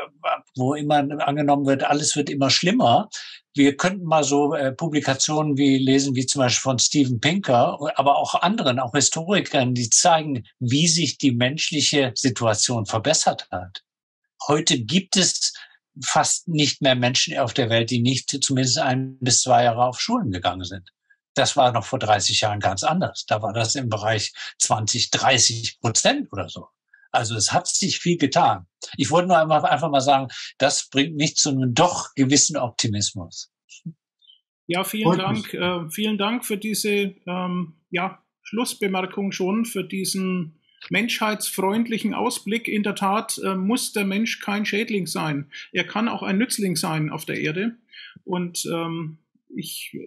wo immer angenommen wird, alles wird immer schlimmer. Wir könnten mal so äh, Publikationen wie lesen, wie zum Beispiel von Steven Pinker, aber auch anderen, auch Historikern, die zeigen, wie sich die menschliche Situation verbessert hat. Heute gibt es fast nicht mehr Menschen auf der Welt, die nicht zumindest ein bis zwei Jahre auf Schulen gegangen sind. Das war noch vor 30 Jahren ganz anders. Da war das im Bereich 20, 30 Prozent oder so. Also es hat sich viel getan. Ich wollte nur einfach, einfach mal sagen, das bringt mich zu einem doch gewissen Optimismus. Ja, vielen Und Dank. Äh, vielen Dank für diese ähm, ja, Schlussbemerkung schon, für diesen menschheitsfreundlichen Ausblick. In der Tat äh, muss der Mensch kein Schädling sein. Er kann auch ein Nützling sein auf der Erde. Und ähm, ich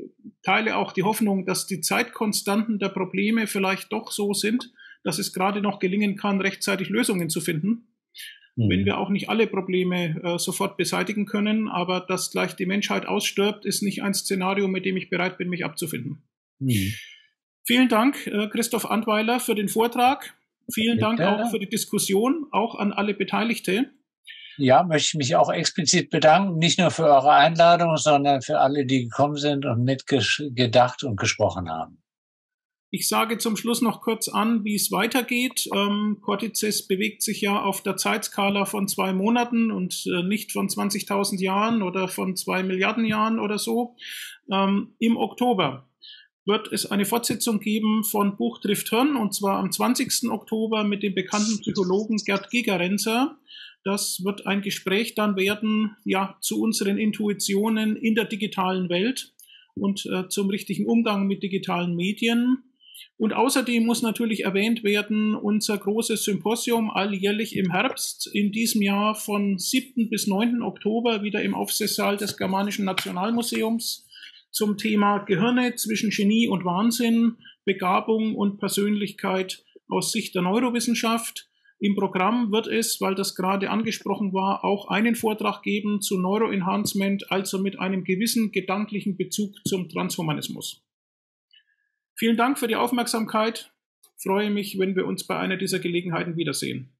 teile auch die Hoffnung, dass die Zeitkonstanten der Probleme vielleicht doch so sind, dass es gerade noch gelingen kann, rechtzeitig Lösungen zu finden. Mhm. Wenn wir auch nicht alle Probleme äh, sofort beseitigen können, aber dass gleich die Menschheit ausstirbt, ist nicht ein Szenario, mit dem ich bereit bin, mich abzufinden. Mhm. Vielen Dank, äh, Christoph Antweiler, für den Vortrag. Vielen Bitte. Dank auch für die Diskussion, auch an alle Beteiligte. Ja, möchte ich mich auch explizit bedanken, nicht nur für eure Einladung, sondern für alle, die gekommen sind und mitgedacht und gesprochen haben. Ich sage zum Schluss noch kurz an, wie es weitergeht. Ähm, Cortices bewegt sich ja auf der Zeitskala von zwei Monaten und äh, nicht von 20.000 Jahren oder von zwei Milliarden Jahren oder so. Ähm, Im Oktober wird es eine Fortsetzung geben von Buch trifft Hirn und zwar am 20. Oktober mit dem bekannten Psychologen Gerd Gigerenzer. Das wird ein Gespräch dann werden, ja, zu unseren Intuitionen in der digitalen Welt und äh, zum richtigen Umgang mit digitalen Medien. Und außerdem muss natürlich erwähnt werden, unser großes Symposium alljährlich im Herbst, in diesem Jahr von 7. bis 9. Oktober wieder im Aufsichtssaal des Germanischen Nationalmuseums zum Thema Gehirne zwischen Genie und Wahnsinn, Begabung und Persönlichkeit aus Sicht der Neurowissenschaft. Im Programm wird es, weil das gerade angesprochen war, auch einen Vortrag geben zu Neuroenhancement, also mit einem gewissen gedanklichen Bezug zum Transhumanismus. Vielen Dank für die Aufmerksamkeit. Ich freue mich, wenn wir uns bei einer dieser Gelegenheiten wiedersehen.